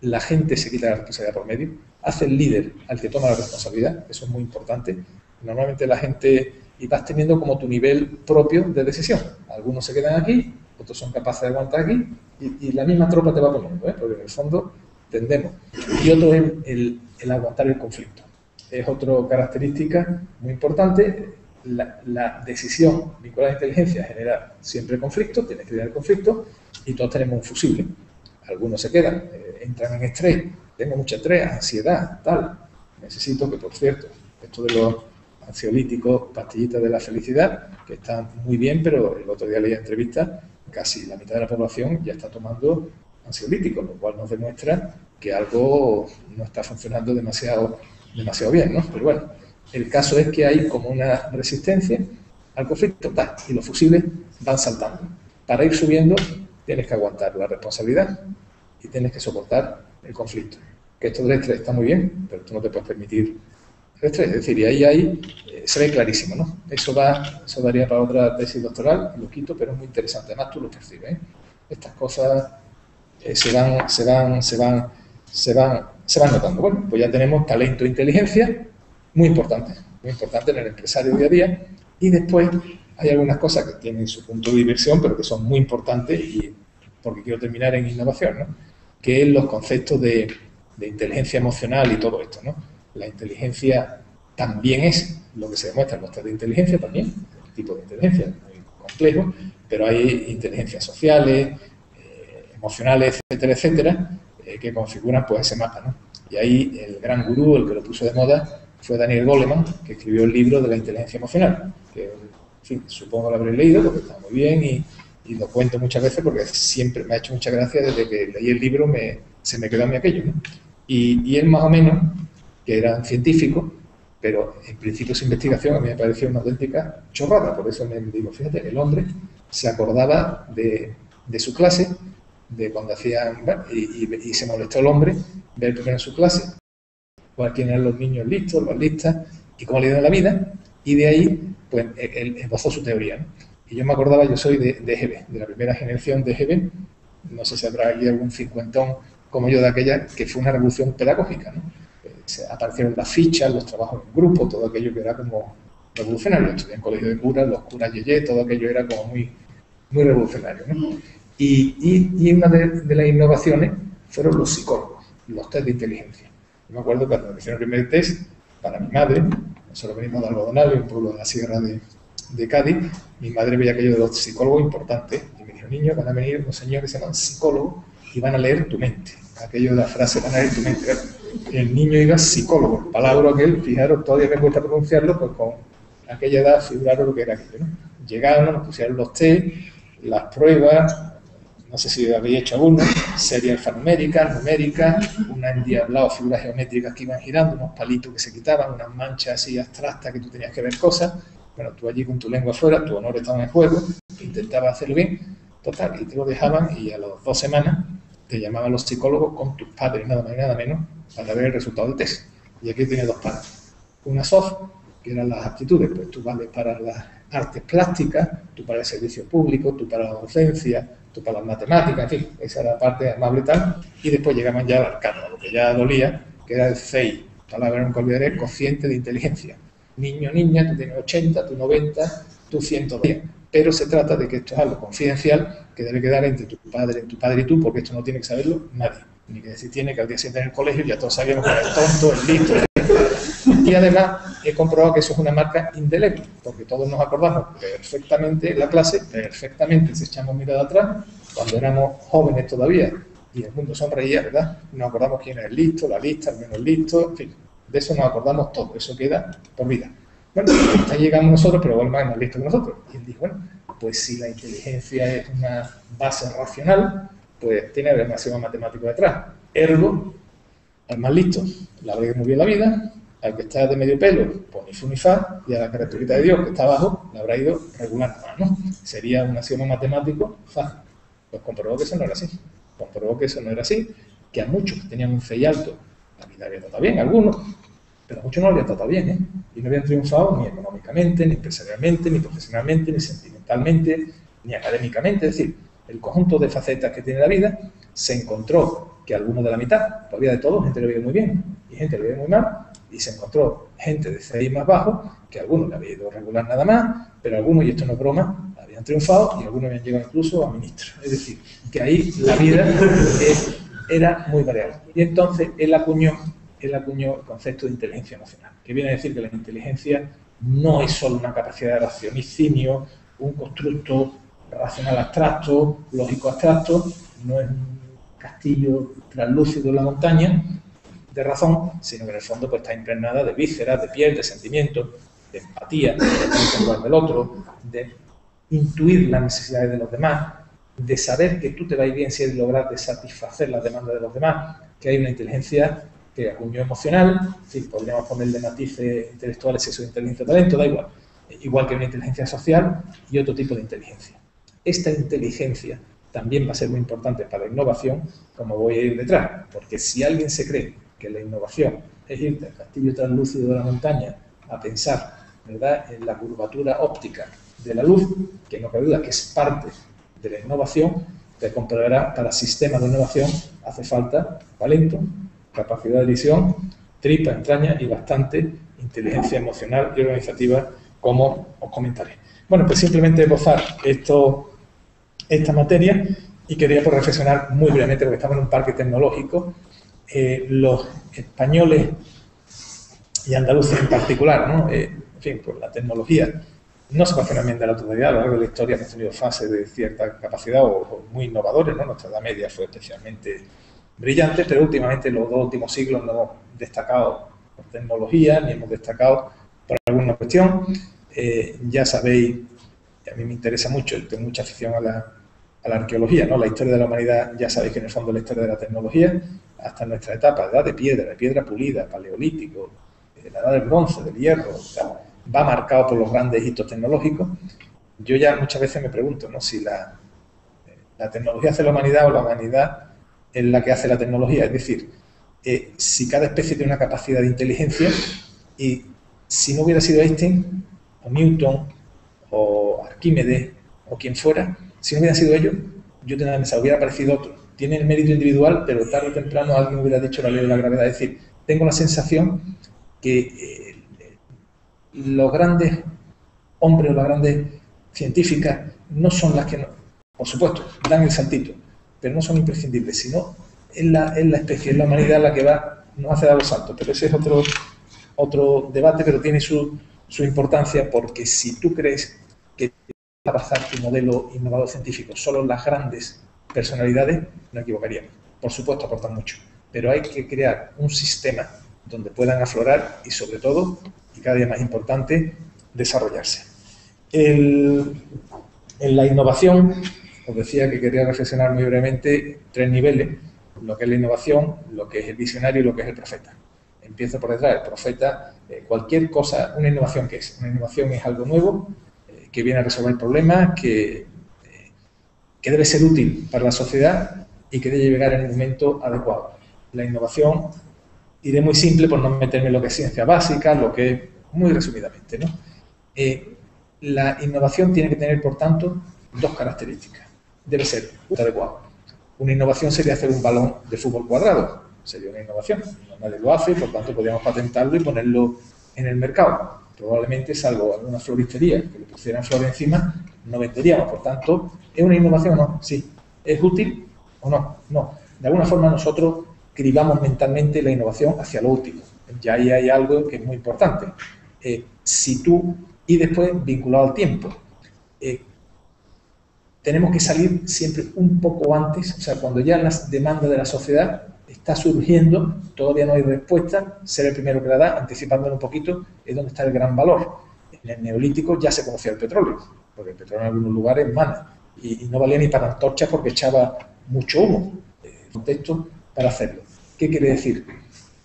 la gente se quita la responsabilidad por medio, hace el líder al que toma la responsabilidad, eso es muy importante. Normalmente la gente, y vas teniendo como tu nivel propio de decisión. Algunos se quedan aquí, otros son capaces de aguantar aquí, y, la misma tropa te va poniendo, ¿eh? porque en el fondo tendemos. Y otro es el, aguantar el conflicto. Es otra característica muy importante la, decisión vinculada a la inteligencia genera siempre conflicto, tienes que tener conflicto, y todos tenemos un fusible. Algunos se quedan, eh, entran en estrés, tengo mucha estrés, ansiedad, tal. Necesito que, por cierto, esto de los ansiolíticos, pastillitas de la felicidad, que están muy bien, pero el otro día leí entrevista casi la mitad de la población ya está tomando ansiolíticos, lo cual nos demuestra que algo no está funcionando demasiado, demasiado bien, ¿no? Pero bueno, el caso es que hay como una resistencia al conflicto y los fusibles van saltando. Para ir subiendo tienes que aguantar la responsabilidad y tienes que soportar el conflicto. Que esto del estrés está muy bien, pero tú no te puedes permitir estrés. Es decir, y ahí, ahí eh, se ve clarísimo, ¿no? Eso, va, eso daría para otra tesis doctoral, lo quito, pero es muy interesante. Además tú lo percibes. ¿eh? Estas cosas eh, se, van, se, van, se, van, se, van, se van notando. Bueno, pues ya tenemos talento e inteligencia muy importante, muy importante en el empresario día a día. Y después hay algunas cosas que tienen su punto de diversión, pero que son muy importantes y porque quiero terminar en innovación, ¿no? que es los conceptos de, de inteligencia emocional y todo esto. ¿no? La inteligencia también es lo que se demuestra los test de inteligencia, también, el tipo de inteligencia muy complejo, pero hay inteligencias sociales, eh, emocionales, etcétera, etcétera, eh, que configuran pues, ese mapa. ¿no? Y ahí el gran gurú, el que lo puso de moda, fue Daniel Goleman, que escribió el libro de la inteligencia emocional, que, en fin, supongo lo habré leído porque está muy bien y, lo cuento muchas veces porque siempre me ha hecho mucha gracia desde que leí el libro, me, se me quedó a mí aquello. Y, él más o menos, que era un científico, pero en principio su investigación a mí me pareció una auténtica chorrada, por eso me digo, fíjate, el hombre se acordaba de, de su clase, de cuando hacían, y, y, se molestó el hombre ver primero su clase cuál quién eran los niños listos, los listas, y cómo le dieron la vida, y de ahí, pues, él esbozó su teoría. Y yo me acordaba, yo soy de, de EGB, de la primera generación de EGB, no sé si habrá aquí algún cincuentón como yo de aquella, que fue una revolución pedagógica, ¿no? Aparecieron las fichas, los trabajos en grupo, todo aquello que era como revolucionario. Estudié en colegio de curas, los curas yeye, todo aquello era como muy, muy revolucionario. ¿no? Y, y, y, una de, de, las innovaciones fueron los psicólogos, los test de inteligencia. Yo me acuerdo cuando me hicieron el primer test para mi madre, nosotros venimos de Algodonal, un pueblo de la sierra de, de Cádiz, mi madre veía aquello de los psicólogos importantes y me dijo, niño, van a venir unos señores que se llaman psicólogos y van a leer tu mente. Aquello de la frase, van a leer tu mente. El niño iba psicólogo, palabra aquel, fijaros, todavía me cuesta pronunciarlo, pues con aquella edad figuraron lo que era aquello. ¿no? Llegaron, nos pusieron los test, las pruebas, no sé si habéis hecho alguno, serie alfanumérica, numérica, una endiablado, figuras geométricas que iban girando, unos palitos que se quitaban, unas manchas así abstractas que tú tenías que ver cosas. Bueno, tú allí con tu lengua afuera, tu honor estaba en juego, intentabas hacerlo bien, total, y te lo dejaban y a las dos semanas te llamaban los psicólogos con tus padres, nada más y nada menos, para ver el resultado del test. Y aquí tienes dos partes. Una soft, que eran las aptitudes, pues tú vales para las artes plásticas, tú para el servicio público, tú para la docencia, para las matemáticas, en fin, esa era la parte amable y tal, y después llegaban ya al arcano, lo que ya dolía, que era el CEI, palabra nunca olvidaré, cociente de inteligencia. Niño, niña, tú tienes 80, tú 90, tú 110. Pero se trata de que esto es algo confidencial que debe quedar entre tu padre, tu padre y tú, porque esto no tiene que saberlo nadie. Ni que decir tiene que al día siguiente en el colegio ya todos sabemos que es tonto, es listo, y además he comprobado que eso es una marca indeleble, porque todos nos acordamos perfectamente en la clase, perfectamente si echamos mirada atrás, cuando éramos jóvenes todavía, y el mundo sonreía, ¿verdad? Nos acordamos quién es el listo, la lista, el menos listo, en fin, de eso nos acordamos todo, eso queda por vida. Bueno, está llegando nosotros, pero igual más listo que nosotros. Y él dijo, bueno, pues si la inteligencia es una base racional, pues tiene que haber un axioma matemático detrás. Ergo, al más listo le ido muy bien la vida, al que está de medio pelo, pues ni ni fa, y a la característica de Dios que está abajo, le habrá ido regular ¿no? Sería un axioma matemático fácil. Pues comprobó que eso no era así. Comprobó que eso no era así, que a muchos que tenían un fe alto, la vida había tratado bien, algunos, pero a muchos no había tratado bien, ¿eh? Y no habían triunfado ni económicamente, ni empresarialmente, ni profesionalmente, ni sentimentalmente, ni académicamente. Es decir, el conjunto de facetas que tiene la vida se encontró que algunos de la mitad, todavía de todos, gente lo veía muy bien y gente lo veía muy mal, y se encontró gente de CI más bajo, que algunos le había ido regular nada más, pero algunos, y esto no es broma, habían triunfado y algunos habían llegado incluso a ministros. Es decir, que ahí la vida era muy variable. Y entonces él acuñó, él acuñó el concepto de inteligencia emocional, que viene a decir que la inteligencia no es solo una capacidad de raciocinio, un constructo racional abstracto, lógico abstracto, no es un castillo translúcido en la montaña de razón, sino que en el fondo pues, está impregnada de vísceras, de piel, de sentimientos, de empatía, de del otro, de intuir las necesidades de los demás, de saber que tú te vas bien si lograr satisfacer las demandas de los demás, que hay una inteligencia que acuñó emocional, si podríamos ponerle matices intelectuales si eso es inteligencia talento, da igual, igual que una inteligencia social y otro tipo de inteligencia. Esta inteligencia también va a ser muy importante para la innovación, como voy a ir detrás, porque si alguien se cree que la innovación es ir del castillo translúcido de la montaña a pensar ¿verdad? en la curvatura óptica de la luz, que no cabe duda que es parte de la innovación, te comprobará para sistemas de innovación hace falta talento, capacidad de visión, tripa, entraña y bastante inteligencia emocional y organizativa, como os comentaré. Bueno, pues simplemente esbozar esto, esta materia y quería pues, reflexionar muy brevemente, porque estamos en un parque tecnológico. Eh, los españoles y andaluces en particular, ¿no? Eh, en fin, pues la tecnología no se va bien de la totalidad, a lo largo de la historia hemos tenido fases de cierta capacidad o, muy innovadores, ¿no? Nuestra Edad Media fue especialmente brillante, pero últimamente los dos últimos siglos no hemos destacado por tecnología, ni hemos destacado por alguna cuestión. Eh, ya sabéis, y a mí me interesa mucho, tengo mucha afición a la, a la arqueología, ¿no? La historia de la humanidad, ya sabéis que en el fondo es la historia de la tecnología, hasta nuestra etapa, edad de piedra, de piedra pulida, paleolítico, la edad del bronce, del hierro, va marcado por los grandes hitos tecnológicos. Yo ya muchas veces me pregunto ¿no? si la, la tecnología hace la humanidad o la humanidad es la que hace la tecnología. Es decir, eh, si cada especie tiene una capacidad de inteligencia y si no hubiera sido Einstein o Newton o Arquímedes o quien fuera, si no hubiera sido ellos, yo tendría pensado, hubiera aparecido otro. Tiene el mérito individual, pero tarde o temprano alguien hubiera dicho la ley de la gravedad. Es decir, tengo la sensación que eh, los grandes hombres o las grandes científicas no son las que, por supuesto, dan el saltito, pero no son imprescindibles, sino es la, la especie, es la humanidad la que va, nos hace dar los saltos. Pero ese es otro, otro debate, pero tiene su, su importancia porque si tú crees que va a pasar tu modelo innovador científico solo las grandes personalidades, no equivocaríamos. Por supuesto, aportan mucho, pero hay que crear un sistema donde puedan aflorar y sobre todo y cada día más importante, desarrollarse. en la innovación, os decía que quería reflexionar muy brevemente tres niveles, lo que es la innovación, lo que es el visionario y lo que es el profeta. Empiezo por detrás, el profeta, eh, cualquier cosa, una innovación que es, una innovación es algo nuevo, eh, que viene a resolver problemas, que, eh, que debe ser útil para la sociedad y que debe llegar en el momento adecuado. La innovación iré muy simple por no meterme en lo que es ciencia básica, lo que es muy resumidamente. ¿no? La innovación tiene que tener, por tanto, dos características. Debe ser adecuado. Una innovación sería hacer un balón de fútbol cuadrado. Sería una innovación. nadie lo hace, por tanto, podríamos patentarlo y ponerlo en el mercado. Probablemente, salvo alguna floristería que le pusieran flor encima, no venderíamos. Por tanto, ¿es una innovación o no? Sí. ¿Es útil o no? No. De alguna forma nosotros cribamos mentalmente la innovación hacia lo útil. Ya ahí hay algo que es muy importante. Eh, si tú, y después vinculado al tiempo, eh, tenemos que salir siempre un poco antes, o sea, cuando ya las demandas de la sociedad está surgiendo, todavía no hay respuesta, ser el primero que la da, anticipándolo un poquito, es donde está el gran valor. En el neolítico ya se conocía el petróleo, porque el petróleo en algunos lugares mana, y, no valía ni para antorchas porque echaba mucho humo. Eh, contexto para hacerlo. ¿Qué quiere decir?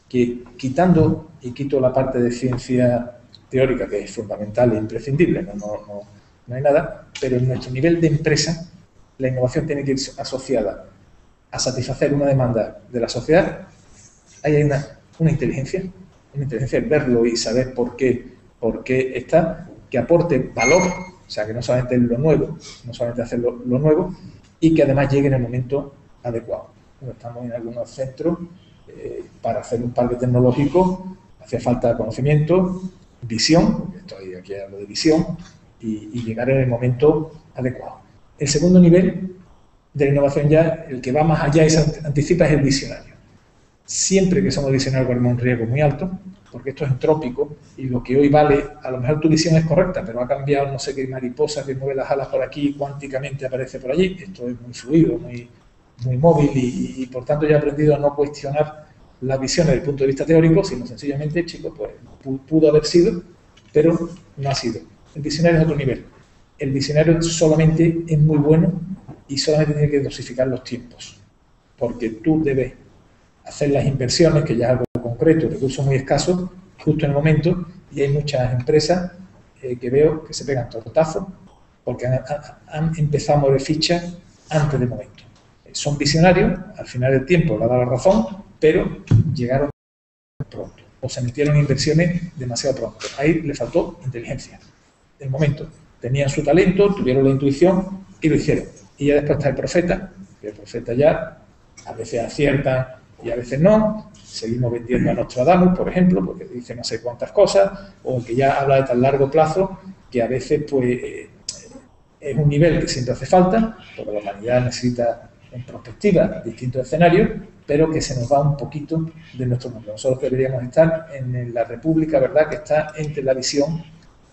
Que quitando, y quito la parte de ciencia teórica, que es fundamental e imprescindible, no, no, no hay nada, pero en nuestro nivel de empresa, la innovación tiene que ir asociada a satisfacer una demanda de la sociedad. Hay una, una inteligencia, una inteligencia en verlo y saber por qué, por qué está, que aporte valor, o sea, que no solamente es lo nuevo, no solamente hacer lo, nuevo, y que además llegue en el momento adecuado. estamos en algunos centros, eh, para hacer un parque tecnológico hace falta conocimiento, visión, estoy aquí hablo de visión, y, llegar en el momento adecuado. El segundo nivel de la innovación ya, el que va más allá y se anticipa es el visionario. Siempre que somos visionarios corremos un riesgo muy alto, porque esto es entrópico y lo que hoy vale, a lo mejor tu visión es correcta, pero ha cambiado no sé qué mariposa que mueve las alas por aquí cuánticamente aparece por allí. Esto es muy fluido, muy, muy móvil y, por tanto ya he aprendido a no cuestionar las visiones desde el punto de vista teórico, sino sencillamente, chicos, pues pudo haber sido, pero no ha sido. El visionario es otro nivel. El visionario solamente es muy bueno y solamente tiene que dosificar los tiempos, porque tú debes hacer las inversiones, que ya es algo concreto, recursos muy escasos, justo en el momento, y hay muchas empresas eh, que veo que se pegan tortazos porque han, empezado a mover ficha antes del momento. Son visionarios, al final del tiempo le ha dado la razón, pero llegaron pronto o se metieron en inversiones demasiado pronto. Ahí le faltó inteligencia del momento. Tenían su talento, tuvieron la intuición y lo hicieron. Y ya después está el profeta, que el profeta ya a veces acierta y a veces no. Seguimos vendiendo a Nostradamus, por ejemplo, porque dice no sé cuántas cosas, o que ya habla de tan largo plazo que a veces pues eh, es un nivel que siempre hace falta, porque la humanidad necesita en perspectiva distintos escenarios, pero que se nos va un poquito de nuestro mundo. Nosotros deberíamos estar en la república, ¿verdad?, que está entre la visión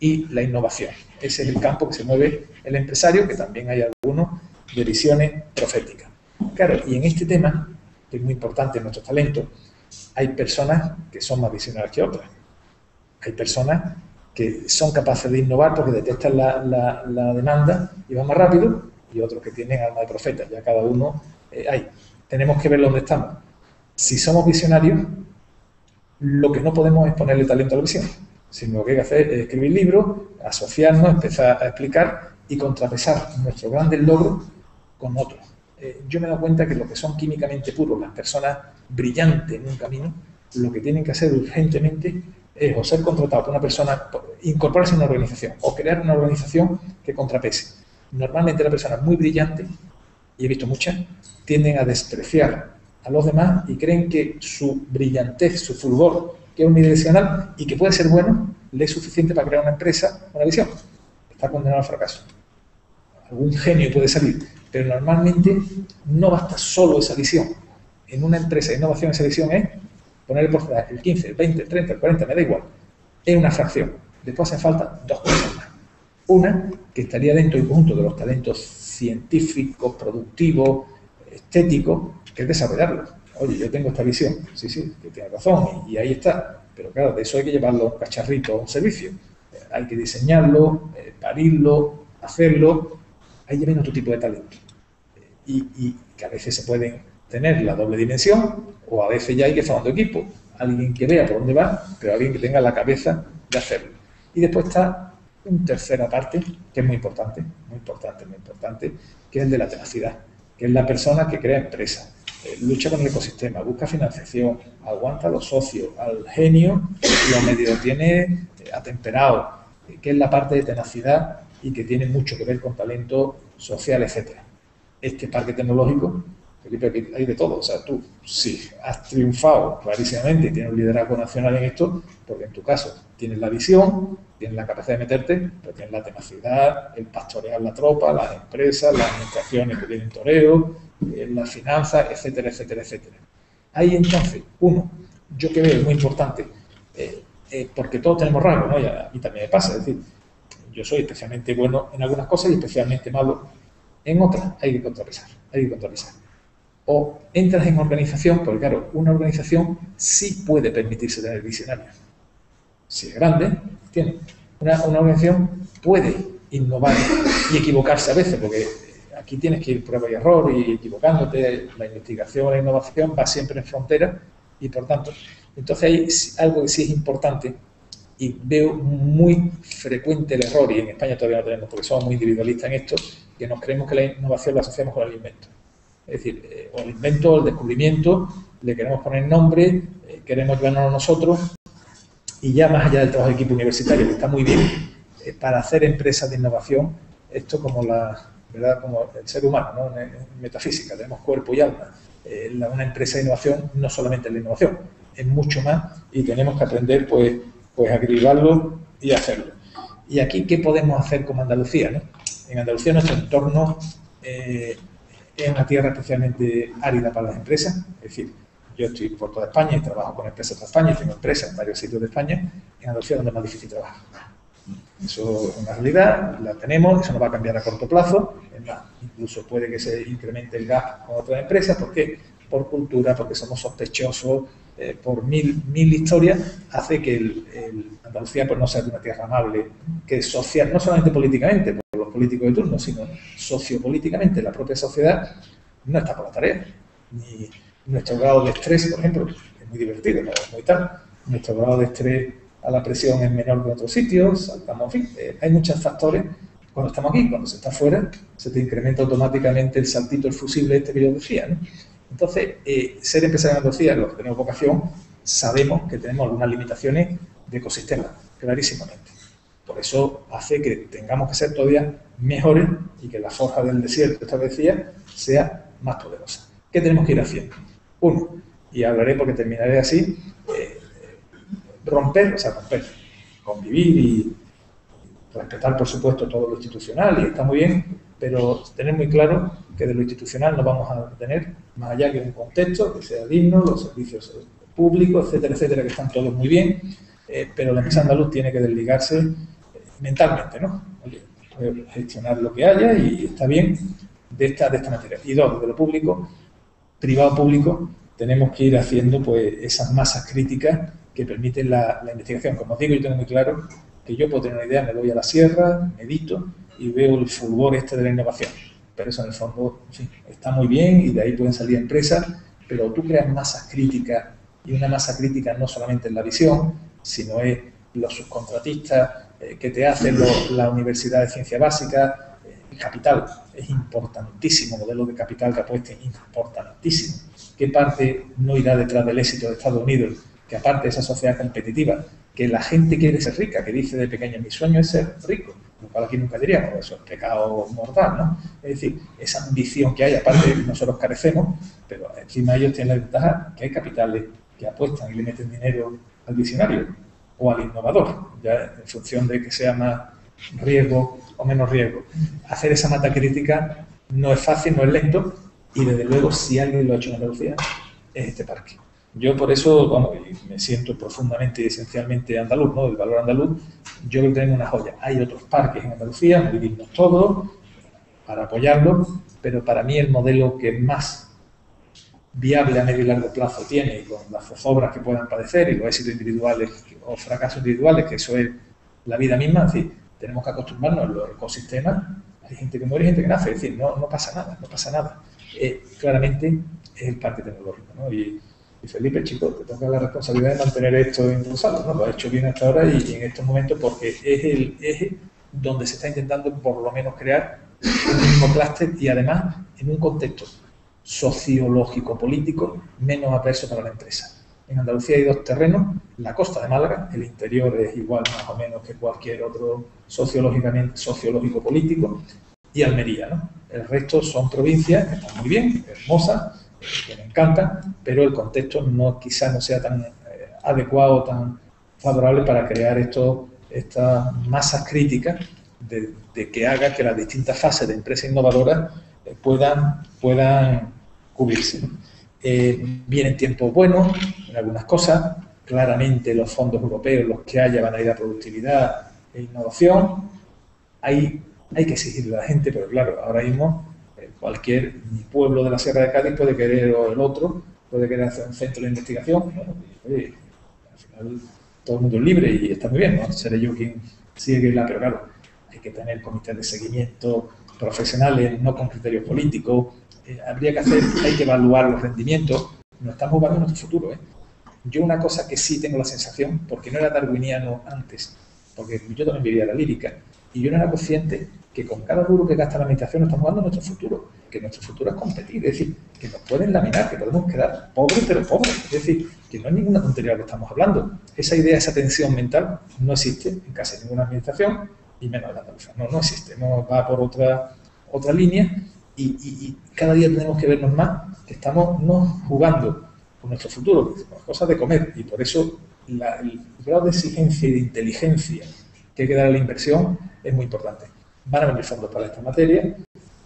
y la innovación. Ese es el campo que se mueve el empresario, que también hay algunos de visiones proféticas. Claro, y en este tema, que es muy importante en nuestro talento, hay personas que son más visionarias que otras. Hay personas que son capaces de innovar porque detectan la, demanda y van más rápido, y otros que tienen alma de profeta. Ya cada uno eh, hay. Tenemos que ver dónde estamos. Si somos visionarios, lo que no podemos es ponerle talento a la visión sino lo que hay que hacer es escribir libros, asociarnos, empezar a explicar y contrapesar nuestros grandes logros con. Eh, yo me dado cuenta que lo que son químicamente puros, las personas brillantes en un camino, lo que tienen que hacer urgentemente es o ser contratado por una persona, incorporarse a una organización o crear una organización que contrapese. Normalmente las personas muy brillantes, y he visto muchas, tienden a despreciar a los demás y creen que su brillantez, su fulgor, que es unidireccional y que puede ser bueno, le es suficiente para crear una empresa, una visión. Está condenado al fracaso. Algún genio puede salir, pero normalmente no basta solo esa visión. En una empresa de innovación esa visión es poner el el 15, el 20, el 30, el 40, me da igual. Es una fracción. Después hacen falta dos cosas más. Una, que estaría dentro del conjunto de los talentos científicos, productivos, estéticos, que es desarrollarlos oye, yo tengo esta visión, sí, sí, que tiene razón, y, ahí está, pero claro, de eso hay que llevarlo cacharrito, a un servicio. Eh, hay que diseñarlo, eh, parirlo, hacerlo, ahí viene otro tipo de talento. Y, que a veces se pueden tener la doble dimensión, o a veces ya hay que formar equipo, alguien que vea por dónde va, pero alguien que tenga la cabeza de hacerlo. Y después está una tercera parte, que es muy importante, muy importante, muy importante, que es el de la tenacidad, que es la persona que crea empresa eh, lucha con el ecosistema, busca financiación, aguanta a los socios, al genio lo medio tiene atemperado, eh, que es la parte de tenacidad y que tiene mucho que ver con talento social, etcétera. Este parque tecnológico, Felipe, hay de todo. O sea, tú, si has triunfado clarísimamente y tienes un liderazgo nacional en esto, porque en tu caso tienes la visión, tienes la capacidad de meterte, pero tienes la tenacidad, el pastorear la tropa, las empresas, las administraciones que tienen toreo, en las finanzas, etcétera, etcétera, etcétera. Ahí entonces, uno, yo que veo muy importante, eh, eh, porque todos tenemos rasgos, ¿no? Y también me pasa, es decir, yo soy especialmente bueno en algunas cosas y especialmente malo En otras hay que contrapesar, hay que contrapesar. O entras en organización, porque claro, una organización sí puede permitirse tener visionarios. Si es grande, tiene. Una, una organización puede innovar y equivocarse a veces, porque aquí tienes que ir prueba y error y equivocándote. La investigación, la innovación va siempre en frontera y por tanto, entonces hay algo que sí es importante y veo muy frecuente el error, y en España todavía no tenemos, porque somos muy individualistas en esto, que nos creemos que la innovación la asociamos con el invento. Es decir, eh, o el invento, o el descubrimiento, le queremos poner nombre, eh, queremos llevarnos nosotros, y ya más allá del trabajo de equipo universitario, que está muy bien, eh, para hacer empresas de innovación, esto como la, ¿verdad? como el ser humano, ¿no? metafísica, tenemos cuerpo y alma. una empresa de innovación no solamente es la innovación, es mucho más y tenemos que aprender pues pues agregarlo y hacerlo. Y aquí, ¿qué podemos hacer como Andalucía? En Andalucía nuestro entorno eh, es una tierra especialmente árida para las empresas, es decir, yo estoy por toda España y trabajo con empresas de España, tengo empresas en varios sitios de España, en Andalucía donde es más difícil trabajar. Eso es una realidad, la tenemos, eso no va a cambiar a corto plazo, incluso puede que se incremente el gap con otras empresas, ¿por qué? Por cultura, porque somos sospechosos, eh, por mil, mil historias, hace que el, Andalucía pues, no sea una tierra amable, que social, no solamente políticamente, por los políticos de turno, sino sociopolíticamente, la propia sociedad no está por la tarea. Ni nuestro grado de estrés, por ejemplo, es muy divertido, no es muy tal. Nuestro grado de estrés a la presión es menor que en otros sitios, saltamos, en fin, eh, hay muchos factores. Cuando estamos aquí, cuando se está fuera, se te incrementa automáticamente el saltito, el fusible este que yo decía, ¿no? Entonces, eh, ser empresario en Andalucía, los que tenemos vocación, sabemos que tenemos algunas limitaciones de ecosistema, clarísimamente. Por eso hace que tengamos que ser todavía mejores y que la forja del desierto establecida sea más poderosa. ¿Qué tenemos que ir haciendo? Uno, y hablaré porque terminaré así, eh, romper, o sea, romper, convivir y respetar, por supuesto, todo lo institucional, y está muy bien, pero tener muy claro que de lo institucional no vamos a tener más allá que un contexto que sea digno, los servicios públicos, etcétera, etcétera, que están todos muy bien, eh, pero la empresa andaluz tiene que desligarse eh, mentalmente, ¿no? gestionar lo que haya y está bien de esta, de esta materia. Y dos, de lo público, privado público, tenemos que ir haciendo pues esas masas críticas que permiten la, la investigación. Como os digo, yo tengo muy claro que yo puedo tener una idea, me voy a la sierra, medito y veo el fulgor este de la innovación. Pero eso en el fondo está muy bien y de ahí pueden salir empresas, pero tú creas masas críticas y una masa crítica no solamente en la visión, sino es los subcontratistas eh, que te hacen la Universidad de Ciencia Básica, eh, capital es importantísimo, modelo de capital que apueste importantísimo. ¿Qué parte no irá detrás del éxito de Estados Unidos? Que aparte de esa sociedad competitiva, que la gente quiere ser rica, que dice de pequeña, mi sueño es ser rico, lo cual aquí nunca diríamos, eso es pecado mortal, ¿no? Es decir, esa ambición que hay, aparte nosotros carecemos, pero encima ellos tienen la ventaja que hay capitales que apuestan y le meten dinero al visionario o al innovador, ya en función de que sea más riesgo o menos riesgo. Hacer esa mata crítica no es fácil, no es lento, y desde luego si alguien lo ha hecho en Andalucía, es este parque. Yo por eso, bueno, me siento profundamente y esencialmente andaluz, ¿no? El valor andaluz, yo creo que tenemos una joya. Hay otros parques en Andalucía, muy dignos todos, para apoyarlos, pero para mí el modelo que más viable a medio y largo plazo tiene, y con las zozobras que puedan padecer, y los éxitos individuales o fracasos individuales, que eso es la vida misma, es decir, tenemos que acostumbrarnos a los ecosistemas, hay gente que muere y gente que nace, es decir, no, no pasa nada, no pasa nada. Eh, claramente es el parque tecnológico, ¿no? Y, y Felipe, chico, te toca la responsabilidad de mantener esto impulsado, ¿no? Lo ha hecho bien hasta ahora y, en estos momentos porque es el eje donde se está intentando por lo menos crear un mismo clúster y además en un contexto sociológico, político, menos adverso para la empresa. En Andalucía hay dos terrenos, la costa de Málaga, el interior es igual más o menos que cualquier otro sociológicamente, sociológico político, y Almería, ¿no? El resto son provincias que están muy bien, hermosas, que me encanta, pero el contexto no quizás no sea tan eh, adecuado, tan favorable para crear estas masas críticas de, que haga que las distintas fases de empresas innovadoras eh, puedan, puedan cubrirse. Eh, vienen tiempos buenos en algunas cosas, claramente los fondos europeos, los que haya, van a ir a productividad e innovación. Hay, hay que exigirle a la gente, pero claro, ahora mismo cualquier pueblo de la Sierra de Cádiz puede querer, o el otro, puede querer hacer un centro de investigación. al final todo el mundo es libre y está muy bien, ¿no? Seré yo quien sigue la, pero claro, hay que tener comités de seguimiento profesionales, no con criterios políticos. Eh, habría que hacer, hay que evaluar los rendimientos. Nos estamos jugando nuestro futuro. ¿eh? Yo una cosa que sí tengo la sensación, porque no era darwiniano antes, porque yo también vivía la lírica, y yo no era consciente que con cada duro que gasta la administración estamos jugando nuestro futuro, que nuestro futuro es competir, es decir, que nos pueden laminar, que podemos quedar pobres pero pobres, es decir, que no es ninguna tontería lo que estamos hablando. Esa idea, esa tensión mental no existe en casi ninguna administración y menos en la andaluza. No, no existe, no va por otra, otra línea y, cada día tenemos que vernos más que estamos no jugando con nuestro futuro, con cosas de comer y por eso el grado de exigencia y de inteligencia que hay que dar la inversión es muy importante van a venir fondos para esta materia,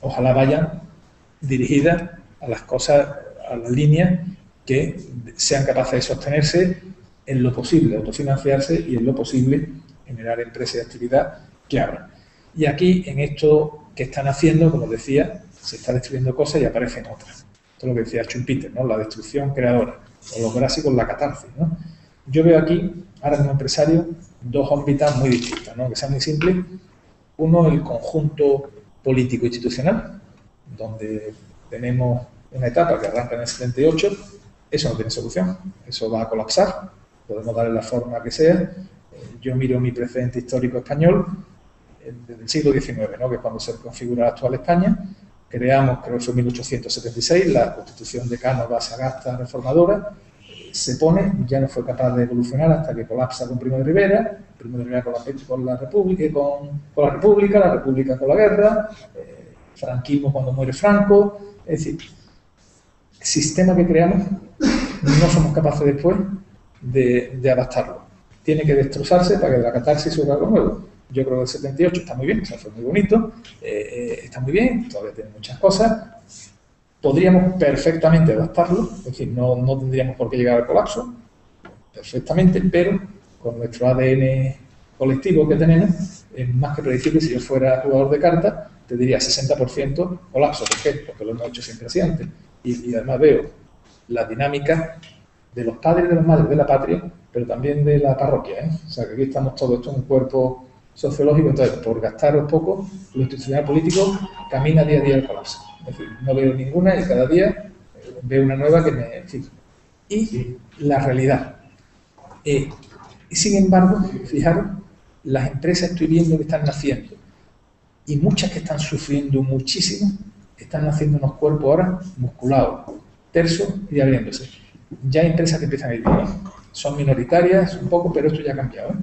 ojalá vayan dirigidas a las cosas, a las líneas que sean capaces de sostenerse en lo posible, autofinanciarse y en lo posible generar empresas de actividad que abran. Y aquí, en esto que están haciendo, como decía, se está destruyendo cosas y aparecen otras. Esto es lo que decía Schumpeter, ¿no? la destrucción creadora, o los básicos, la catarsis. ¿no? Yo veo aquí, ahora como empresario, dos órbitas muy distintas, ¿no? que sean muy simples uno, el conjunto político-institucional, donde tenemos una etapa que arranca en el 78, eso no tiene solución, eso va a colapsar, podemos darle la forma que sea. Eh, yo miro mi precedente histórico español eh, desde el siglo XIX, ¿no? que es cuando se configura la actual España. Creamos, creo que fue en 1876, la Constitución de Cánovas Sagasta reformadora, se pone, ya no fue capaz de evolucionar hasta que colapsa con Primo de Rivera, Primo de Rivera con la, con la República, con, con, la República, la República con la guerra, eh, franquismo cuando muere Franco, es decir, sistema que creamos no somos capaces después de, adaptarlo. Tiene que destrozarse para que la catarsis surja algo nuevo. Yo creo que el 78 está muy bien, o sea, fue muy bonito, eh, eh, está muy bien, todavía tiene muchas cosas, podríamos perfectamente adaptarlo, es decir, no, no tendríamos por qué llegar al colapso, perfectamente, pero con nuestro ADN colectivo que tenemos, es más que predecible, si yo fuera jugador de cartas, te diría 60% colapso. ¿Por qué? Porque lo hemos hecho siempre así antes. Y, además veo la dinámica de los padres y de las madres de la patria, pero también de la parroquia. ¿eh? O sea, que aquí estamos todos, esto en un cuerpo sociológico, entonces, por gastaros poco, lo institucional político camina día a día el colapso. Decir, no veo ninguna y cada día eh, veo una nueva que me... Y la realidad. Eh, y sin embargo, fijaros, las empresas estoy viendo que están naciendo y muchas que están sufriendo muchísimo están naciendo unos cuerpos ahora musculados, tersos y abriéndose. Ya hay empresas que empiezan a ir bien, son minoritarias un poco, pero esto ya ha cambiado. ¿eh?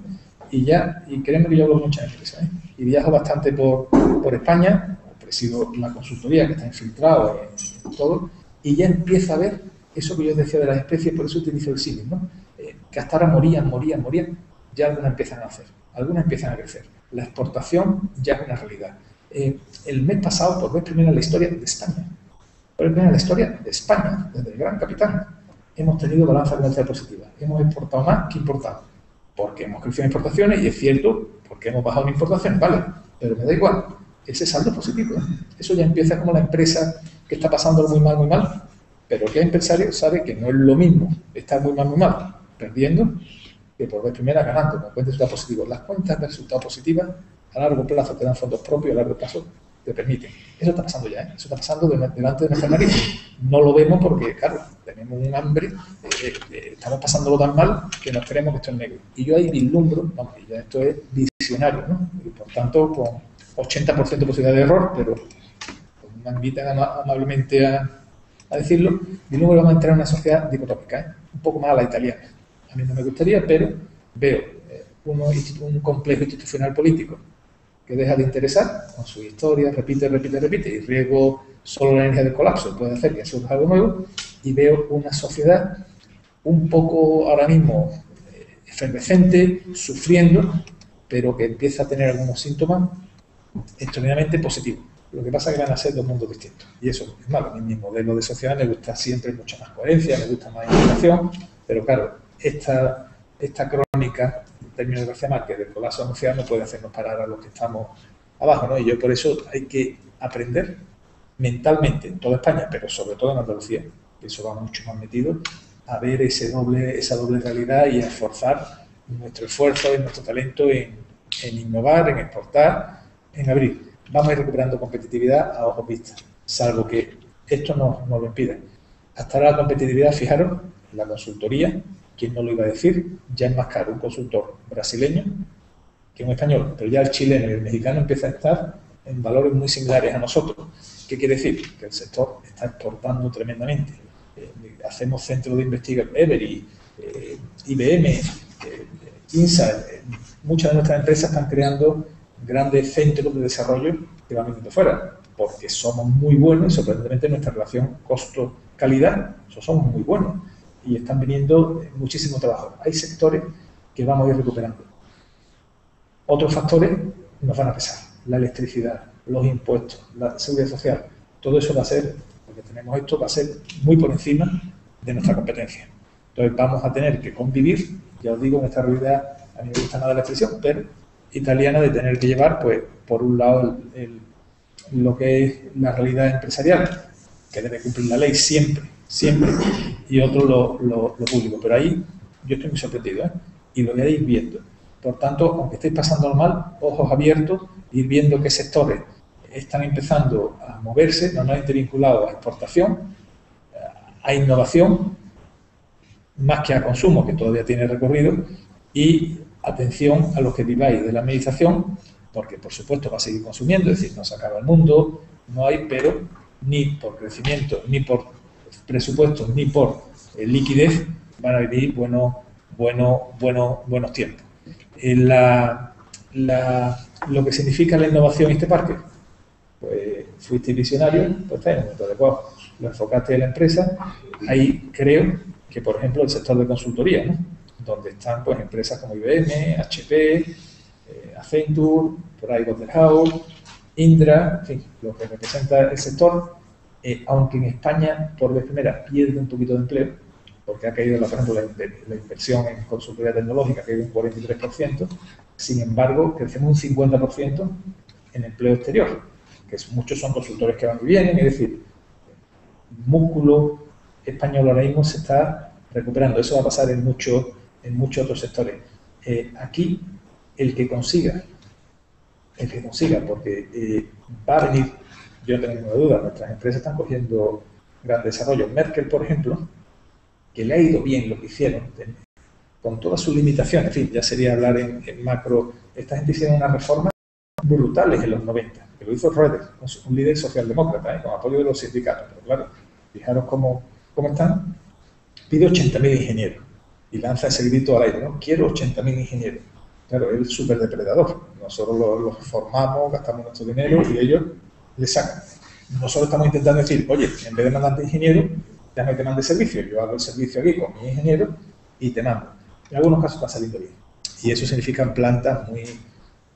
Y ya, y créeme que yo hablo muchas empresas, y viajo bastante por, por España sido la consultoría que está infiltrado en, todo, y ya empieza a ver eso que yo decía de las especies, por eso utilizo el símil, ¿no? Eh, que hasta ahora morían, morían, morían, ya algunas empiezan a hacer, algunas empiezan a crecer. La exportación ya es una realidad. Eh, el mes pasado, por vez primera en la historia de España, por vez primera en la historia de España, desde el gran capitán, hemos tenido balanza comercial positiva. Hemos exportado más que importado, porque hemos crecido en importaciones y es cierto, porque hemos bajado en importaciones, vale, pero me da igual ese saldo positivo. ¿eh? Eso ya empieza como la empresa que está pasando muy mal, muy mal, pero que el empresario sabe que no es lo mismo estar muy mal, muy mal, perdiendo, que por vez primera ganando, con cuentas de resultados positivos. Las cuentas de resultados positivas a largo plazo te dan fondos propios, a largo plazo te permiten. Eso está pasando ya, ¿eh? eso está pasando delante de nuestra nariz. No lo vemos porque, claro, tenemos un hambre, eh, eh, estamos pasándolo tan mal que nos creemos que esto es negro. Y yo ahí vislumbro, vamos, ya esto es visionario, ¿no? Y por tanto, con 80% de posibilidad de error, pero me invitan amablemente a, decirlo, y luego vamos a entrar en una sociedad dicotómica, ¿eh? un poco más a la italiana. A mí no me gustaría, pero veo eh, un complejo institucional político que deja de interesar con su historia, repite, repite, repite, y riego solo la energía del colapso puede hacer que surja algo nuevo, y veo una sociedad un poco ahora mismo eh, efervescente, sufriendo, pero que empieza a tener algunos síntomas extremadamente positivo. Lo que pasa es que van a ser dos mundos distintos. Y eso es malo. En mi modelo de sociedad me gusta siempre mucha más coherencia, me gusta más integración, pero claro, esta, esta crónica, en términos de García Márquez, del colapso anunciado, no puede hacernos parar a los que estamos abajo. ¿no? Y yo por eso hay que aprender mentalmente en toda España, pero sobre todo en Andalucía, que eso va mucho más metido, a ver ese doble, esa doble realidad y a esforzar nuestro esfuerzo y nuestro talento en, en innovar, en exportar, en abrir. Vamos a ir recuperando competitividad a ojos vistas, salvo que esto nos, nos lo impida. Hasta ahora la competitividad, fijaros, la consultoría, ¿quién no lo iba a decir? Ya es más caro un consultor brasileño que un español, pero ya el chileno y el mexicano empieza a estar en valores muy similares a nosotros. ¿Qué quiere decir? Que el sector está exportando tremendamente. Eh, hacemos centros de investigación, Every, eh, IBM, eh, INSA, muchas de nuestras empresas están creando grandes centros de desarrollo que van viniendo fuera, porque somos muy buenos y sorprendentemente nuestra relación costo-calidad, somos muy buenos y están viniendo muchísimo trabajo. Hay sectores que vamos a ir recuperando. Otros factores nos van a pesar, la electricidad, los impuestos, la seguridad social, todo eso va a ser, porque tenemos esto, va a ser muy por encima de nuestra competencia. Entonces vamos a tener que convivir, ya os digo, en esta realidad, a mí me gusta nada la expresión, pero italiana de tener que llevar, pues, por un lado, el, lo que es la realidad empresarial, que debe cumplir la ley siempre, siempre, y otro lo, lo, público. Pero ahí yo estoy muy sorprendido, ¿eh? y lo voy a ir viendo. Por tanto, aunque estéis pasando mal, ojos abiertos, ir viendo qué sectores están empezando a moverse, normalmente vinculados a exportación, a innovación, más que a consumo, que todavía tiene recorrido, y atención a los que viváis de la meditación, porque por supuesto va a seguir consumiendo, es decir, no se acaba el mundo, no hay, pero ni por crecimiento, ni por presupuesto, ni por eh, liquidez van a vivir buenos, buenos, buenos, buenos tiempos. La, lo que significa la innovación en este parque, pues fuiste visionario, pues está en el momento adecuado. Lo enfocaste en la empresa, ahí creo que, por ejemplo, el sector de consultoría, ¿no? Donde están pues empresas como IBM, HP, eh, Accenture, Pricewaterhouse, Indra, en fin, lo que representa el sector, eh, aunque en España por vez primera pierde un poquito de empleo, porque ha caído, la, inversión en consultoría tecnológica, ha caído un 43%, sin embargo, crecemos un 50% en empleo exterior, que muchos son consultores que van y vienen, es decir, músculo español ahora mismo se está recuperando. Eso va a pasar en muchos en muchos otros sectores. Eh, aquí, el que consiga, el que consiga, porque eh, va a venir, yo no tengo ninguna duda, nuestras empresas están cogiendo gran desarrollo. Merkel, por ejemplo, que le ha ido bien lo que hicieron, con todas sus limitaciones, en fin, ya sería hablar en, macro, esta gente hicieron unas reformas brutales en los 90, que lo hizo Röder, un líder socialdemócrata, ¿eh? con apoyo de los sindicatos, pero claro, fijaros cómo, cómo están, pide 80.000 ingenieros y lanza ese grito al aire, ¿no? Quiero 80.000 ingenieros. Claro, es súper depredador. Nosotros los, formamos, gastamos nuestro dinero y ellos le sacan. Nosotros estamos intentando decir, oye, en vez de mandarte ingeniero, déjame que te mande servicio. Yo hago el servicio aquí con mi ingeniero y te mando. En algunos casos está saliendo bien. Y eso significa plantas muy,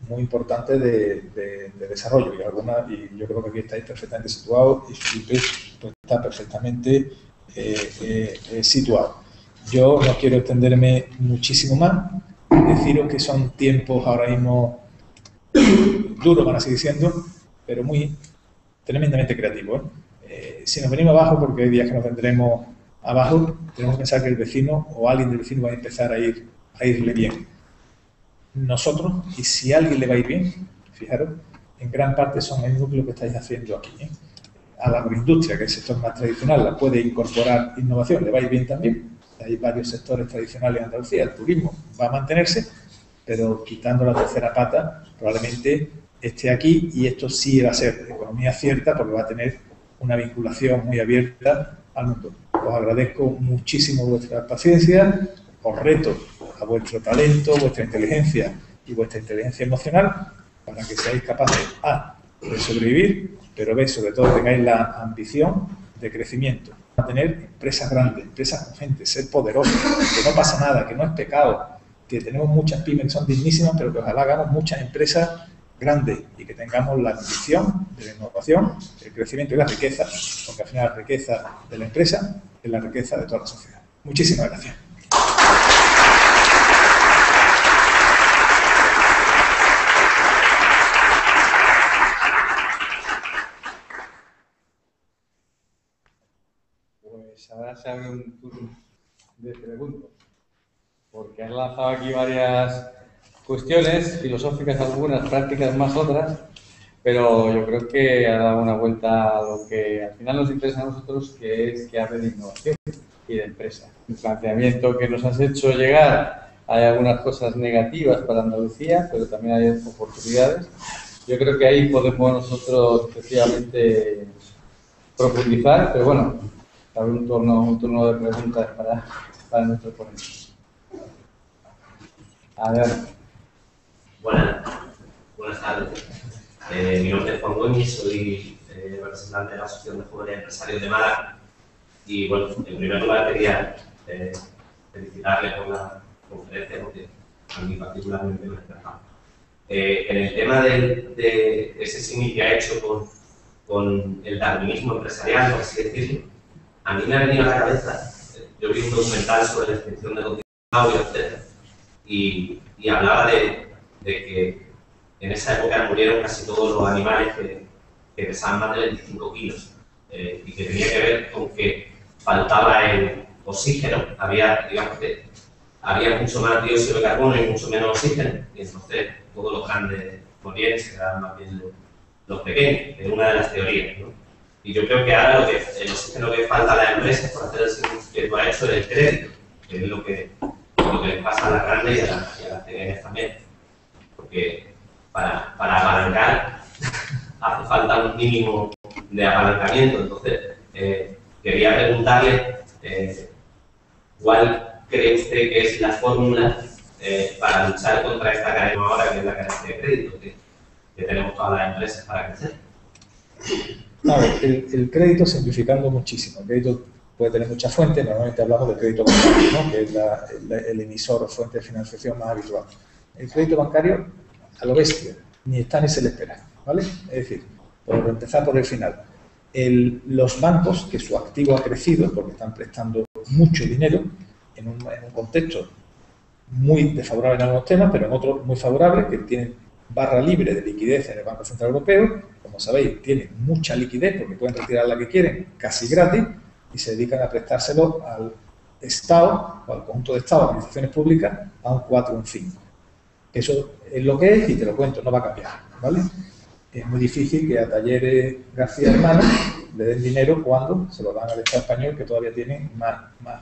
muy importantes de, de, de desarrollo. Y, alguna, y yo creo que aquí estáis perfectamente situados y Felipe está perfectamente eh, eh, eh, situado. Yo no quiero extenderme muchísimo más, deciros que son tiempos ahora mismo duros, van a seguir siendo, pero muy tremendamente creativos. Eh, si nos venimos abajo, porque hay días que nos vendremos abajo, tenemos que pensar que el vecino o alguien del vecino va a empezar a, ir, a irle bien. Nosotros, y si a alguien le va a ir bien, fijaros, en gran parte son el núcleo que estáis haciendo aquí. ¿eh? A la agroindustria, que es el sector más tradicional, la puede incorporar innovación, le va a ir bien también hay varios sectores tradicionales en Andalucía, el turismo va a mantenerse, pero quitando la tercera pata, probablemente esté aquí y esto sí va a ser economía cierta porque va a tener una vinculación muy abierta al mundo. Os agradezco muchísimo vuestra paciencia, os reto a vuestro talento, vuestra inteligencia y vuestra inteligencia emocional para que seáis capaces A, de sobrevivir, pero B, sobre todo tengáis la ambición de crecimiento tener empresas grandes, empresas con gente, ser poderosos, que no pasa nada, que no es pecado, que tenemos muchas pymes que son dignísimas, pero que ojalá hagamos muchas empresas grandes y que tengamos la ambición de la innovación, el crecimiento y la riqueza, porque al final la riqueza de la empresa es la riqueza de toda la sociedad. Muchísimas gracias. Pues ahora se abre un turno de preguntas, porque has lanzado aquí varias cuestiones, filosóficas algunas, prácticas más otras, pero yo creo que ha dado una vuelta a lo que al final nos interesa a nosotros, que es que hable de innovación y de empresa. El planteamiento que nos has hecho llegar, hay algunas cosas negativas para Andalucía, pero también hay oportunidades. Yo creo que ahí podemos nosotros efectivamente profundizar, pero bueno, abre un turno, un turno de preguntas para, para nuestro ponente. A ver. Buenas, buenas tardes. Eh, mi nombre es Juan Gómez, soy eh, representante de la Asociación de Jóvenes Empresarios de Málaga. Y bueno, en primer lugar quería eh, felicitarle por la conferencia, porque a mí particularmente me ha eh, En el tema de, de ese símil que ha hecho con, con el darwinismo empresarial, por así decirlo, a mí me ha venido a la cabeza, yo vi un documental sobre la extinción de los dinosaurios. Y, hablaba de, que en esa época murieron casi todos los animales que, pesaban más de 25 kilos eh, y que tenía que ver con que faltaba el oxígeno, había, digamos había mucho más dióxido de carbono y mucho menos oxígeno, y entonces todos los grandes morían y se quedaban más bien los, los pequeños, es una de las teorías. ¿no? Y yo creo que ahora lo que, oxígeno que falta a las empresas por hacer el que tú has hecho es el crédito, que es lo que, lo que les pasa a las grandes y a, la, las pequeñas también. Porque para, para apalancar hace falta un mínimo de apalancamiento. Entonces, eh, quería preguntarle eh, cuál cree usted que es la fórmula eh, para luchar contra esta carencia ahora, que es la carencia de crédito que, que tenemos todas las empresas para crecer. A el, crédito simplificando muchísimo. El crédito puede tener muchas fuentes, normalmente hablamos del crédito bancario, ¿no? que es el, emisor o fuente de financiación más habitual. El crédito bancario, a lo bestia, ni está ni se le espera. ¿vale? Es decir, por empezar por el final, los bancos, que su activo ha crecido porque están prestando mucho dinero en un, en un contexto muy desfavorable en algunos temas, pero en otros muy favorable, que tienen barra libre de liquidez en el Banco Central Europeo, como sabéis, tienen mucha liquidez porque pueden retirar la que quieren casi gratis y se dedican a prestárselo al Estado o al conjunto de Estado, administraciones públicas, a un 4 o un 5. Eso es lo que es y te lo cuento, no va a cambiar, ¿vale? Es muy difícil que a Talleres García Hermanos le den dinero cuando se lo dan al Estado español que todavía tiene más, más.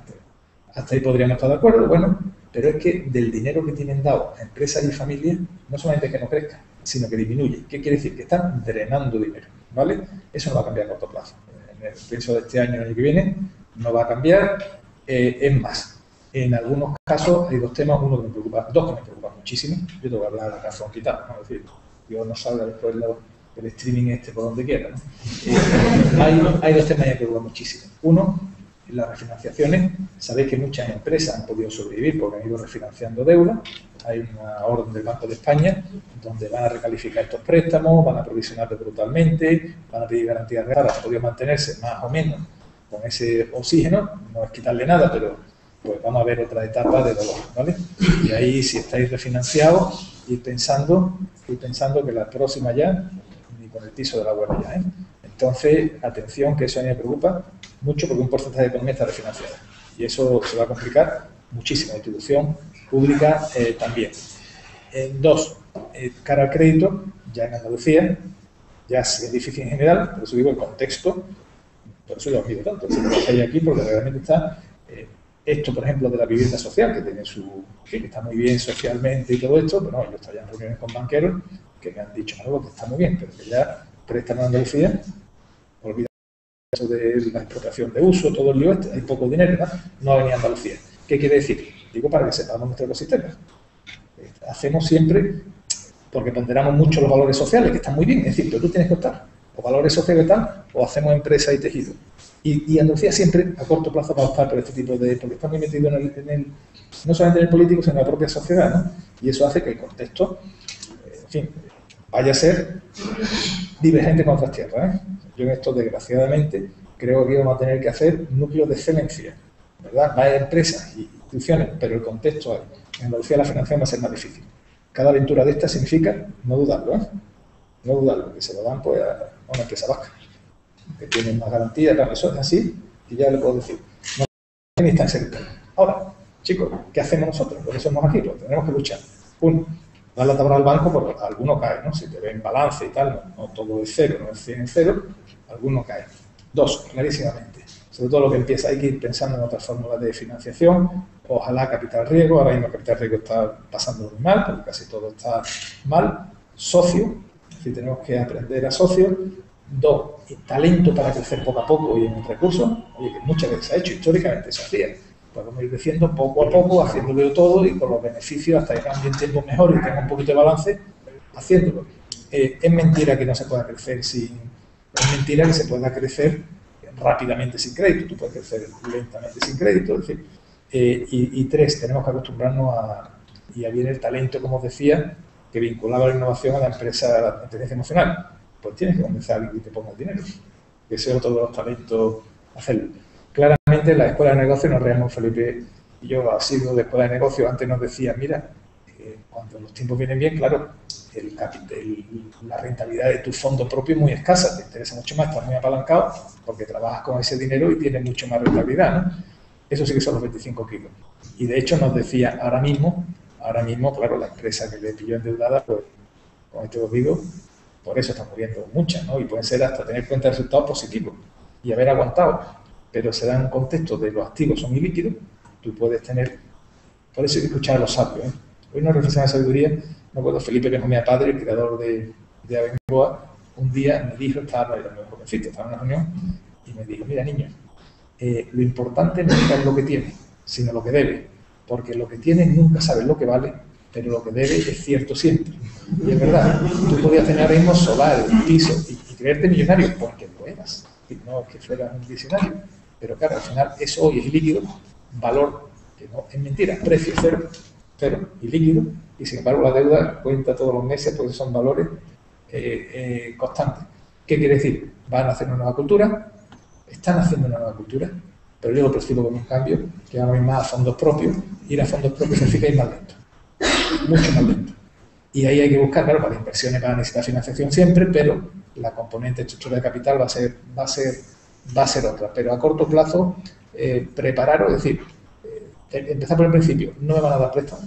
Hasta ahí podríamos estar de acuerdo, bueno, pero es que del dinero que tienen dado empresas y familias, no solamente que no crezca, sino que disminuye. ¿Qué quiere decir? Que están drenando dinero, ¿vale? Eso no va a cambiar a corto plazo. En el pienso de este año y el año que viene no va a cambiar. Eh, es más, en algunos casos hay dos temas, uno que me preocupa, dos que me preocupan muchísimo. Yo te voy a hablar de la razón quitada, ¿no? Es decir, yo no salga después del streaming este por donde quiera, ¿no? Eh, hay, hay dos temas que me preocupan muchísimo. Uno, las refinanciaciones, sabéis que muchas empresas han podido sobrevivir porque han ido refinanciando deuda. Hay una orden del Banco de España donde van a recalificar estos préstamos, van a provisionarlos brutalmente, van a pedir garantías reales, han podido mantenerse más o menos con ese oxígeno, no es quitarle nada, pero pues vamos a ver otra etapa de dolor, ¿vale? Y ahí si estáis refinanciados, ir pensando, ir pensando que la próxima ya, ni con el piso de la abuela ya, ¿eh? Entonces, atención, que eso a mí me preocupa mucho porque un porcentaje de economía está refinanciada. Y eso se va a complicar muchísimo. La institución pública eh, también. Eh, dos, eh, cara al crédito, ya en Andalucía, ya es difícil en general, por eso digo el contexto, por eso os digo tanto, lo hacéis aquí porque realmente está esto, por ejemplo, de la vivienda social, que tiene su, que está muy bien socialmente y todo esto, pero no, yo estoy en reuniones con banqueros que me han dicho, que está muy bien, pero que ya prestan a Andalucía eso de la explotación de uso, todo el lío este, hay poco dinero, ¿no? no venido a Andalucía. ¿Qué quiere decir? Digo para que sepamos nuestro ecosistema. Hacemos siempre, porque ponderamos mucho los valores sociales, que están muy bien, es decir, pero tú tienes que optar, o valores sociales tal, o hacemos empresa y tejido. Y, Andalucía siempre, a corto plazo, va a optar por este tipo de... porque está muy metido en el, en el, no solamente en el político, sino en la propia sociedad, ¿no? Y eso hace que el contexto, en fin, vaya a ser divergente con otras tierras, ¿eh? Yo en esto, desgraciadamente, creo que vamos a tener que hacer núcleos de excelencia, ¿verdad? Más empresas y instituciones, pero el contexto es, en Andalucía la financiación va a ser más difícil. Cada aventura de esta significa no dudarlo, ¿eh? No dudarlo, que se lo dan pues a una empresa vasca, que tiene más garantías, claro, eso es así, Y ya le puedo decir, no ni en serio. Ahora, chicos, ¿qué hacemos nosotros? Por eso somos aquí, pues tenemos que luchar. Uno, dar la tabla al banco porque alguno cae, ¿no? Si te ven balance y tal, no, no todo es cero, no es 100 en cero, alguno cae. Dos, clarísimamente, sobre todo lo que empieza, hay que ir pensando en otras fórmulas de financiación, ojalá capital riesgo, ahora mismo capital riesgo está pasando muy mal, porque casi todo está mal, socio, es decir, tenemos que aprender a socio, dos, talento para crecer poco a poco y en recursos, oye, que muchas veces se ha hecho, históricamente se hacía, podemos ir creciendo poco a poco, haciéndolo todo y con los beneficios hasta que cambien tiempos mejor y tenga un poquito de balance, haciéndolo. Eh, es mentira que no se pueda crecer sin... Es mentira que se pueda crecer rápidamente sin crédito, tú puedes crecer lentamente sin crédito, es eh, y, tres, tenemos que acostumbrarnos a, y a bien el talento, como os decía, que vinculaba la innovación a la empresa, a la inteligencia emocional. Pues tienes que convencer a alguien que te ponga el dinero. Que ese es otro de los talentos hacerlo. Claramente la escuela de negocio nos reamos, Felipe y yo, ha sido de escuela de negocio, antes nos decía, mira, cuando los tiempos vienen bien, claro, el, la rentabilidad de tu fondo propio es muy escasa, te interesa mucho más, estás muy apalancado porque trabajas con ese dinero y tienes mucho más rentabilidad, ¿no? Eso sí que son los 25 kilos. Y de hecho nos decía, ahora mismo, ahora mismo, claro, la empresa que le pilló endeudada, pues, con esto os digo, por eso están muriendo muchas, ¿no? Y pueden ser hasta tener cuenta de resultados positivos y haber aguantado. Pero se da en un contexto de los activos son ilíquidos, tú puedes tener, por eso hay que escuchar a los sabios, ¿eh? Hoy una reflexión de sabiduría, me acuerdo Felipe, que es mi padre, el creador de, de Abengoa, un día me dijo, estaba, era muy jovencito, estaba en una reunión, y me dijo, mira niño, eh, lo importante no es lo que tiene, sino lo que debe, porque lo que tiene nunca sabes lo que vale, pero lo que debe es cierto siempre. Y es verdad, tú podías tener ahora mismo solar, piso, y, creerte millonario, porque puedas, y no que fueras un visionario, pero claro, al final eso hoy es líquido, valor, que no es mentira, precio cero, cero y líquido, y sin embargo la deuda cuenta todos los meses porque son valores eh, eh, constantes. ¿Qué quiere decir? Van a hacer una nueva cultura, están haciendo una nueva cultura, pero yo lo percibo como un cambio, que ahora mismo a fondos propios, ir a fondos propios significa ir más lento, mucho más lento. Y ahí hay que buscar, claro, para inversiones para necesitar financiación siempre, pero la componente estructura de capital va a ser, va a ser, va a ser otra. Pero a corto plazo, eh, prepararos, es decir, empezar por el principio, no me van a dar préstamos.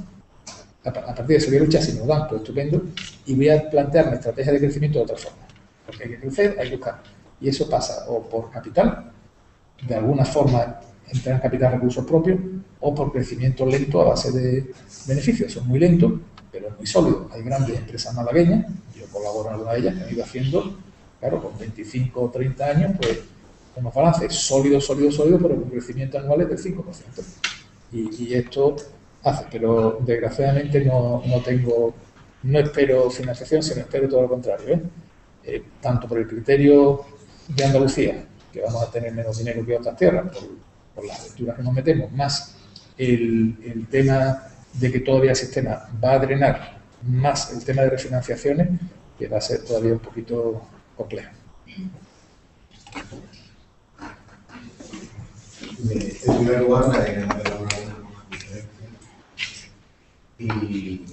A, partir de eso voy a luchar si me lo dan, pues estupendo, y voy a plantear mi estrategia de crecimiento de otra forma. Porque hay que crecer, hay que buscar. Y eso pasa o por capital, de alguna forma entrar en capital recursos propios, o por crecimiento lento a base de beneficios. Son muy lentos, pero muy sólidos. Hay grandes empresas malagueñas, yo colaboro en alguna de ellas, que han ido haciendo, claro, con 25 o 30 años, pues unos balances sólidos, sólidos, sólidos, pero con crecimiento anuales del 5%. Y, esto hace, pero desgraciadamente no, no, tengo, no espero financiación, sino espero todo lo contrario. ¿eh? Eh, tanto por el criterio de Andalucía, que vamos a tener menos dinero que otras tierras, por, por las aventuras que nos metemos, más el, tema de que todavía el sistema va a drenar más el tema de refinanciaciones, que va a ser todavía un poquito complejo. En primer lugar, y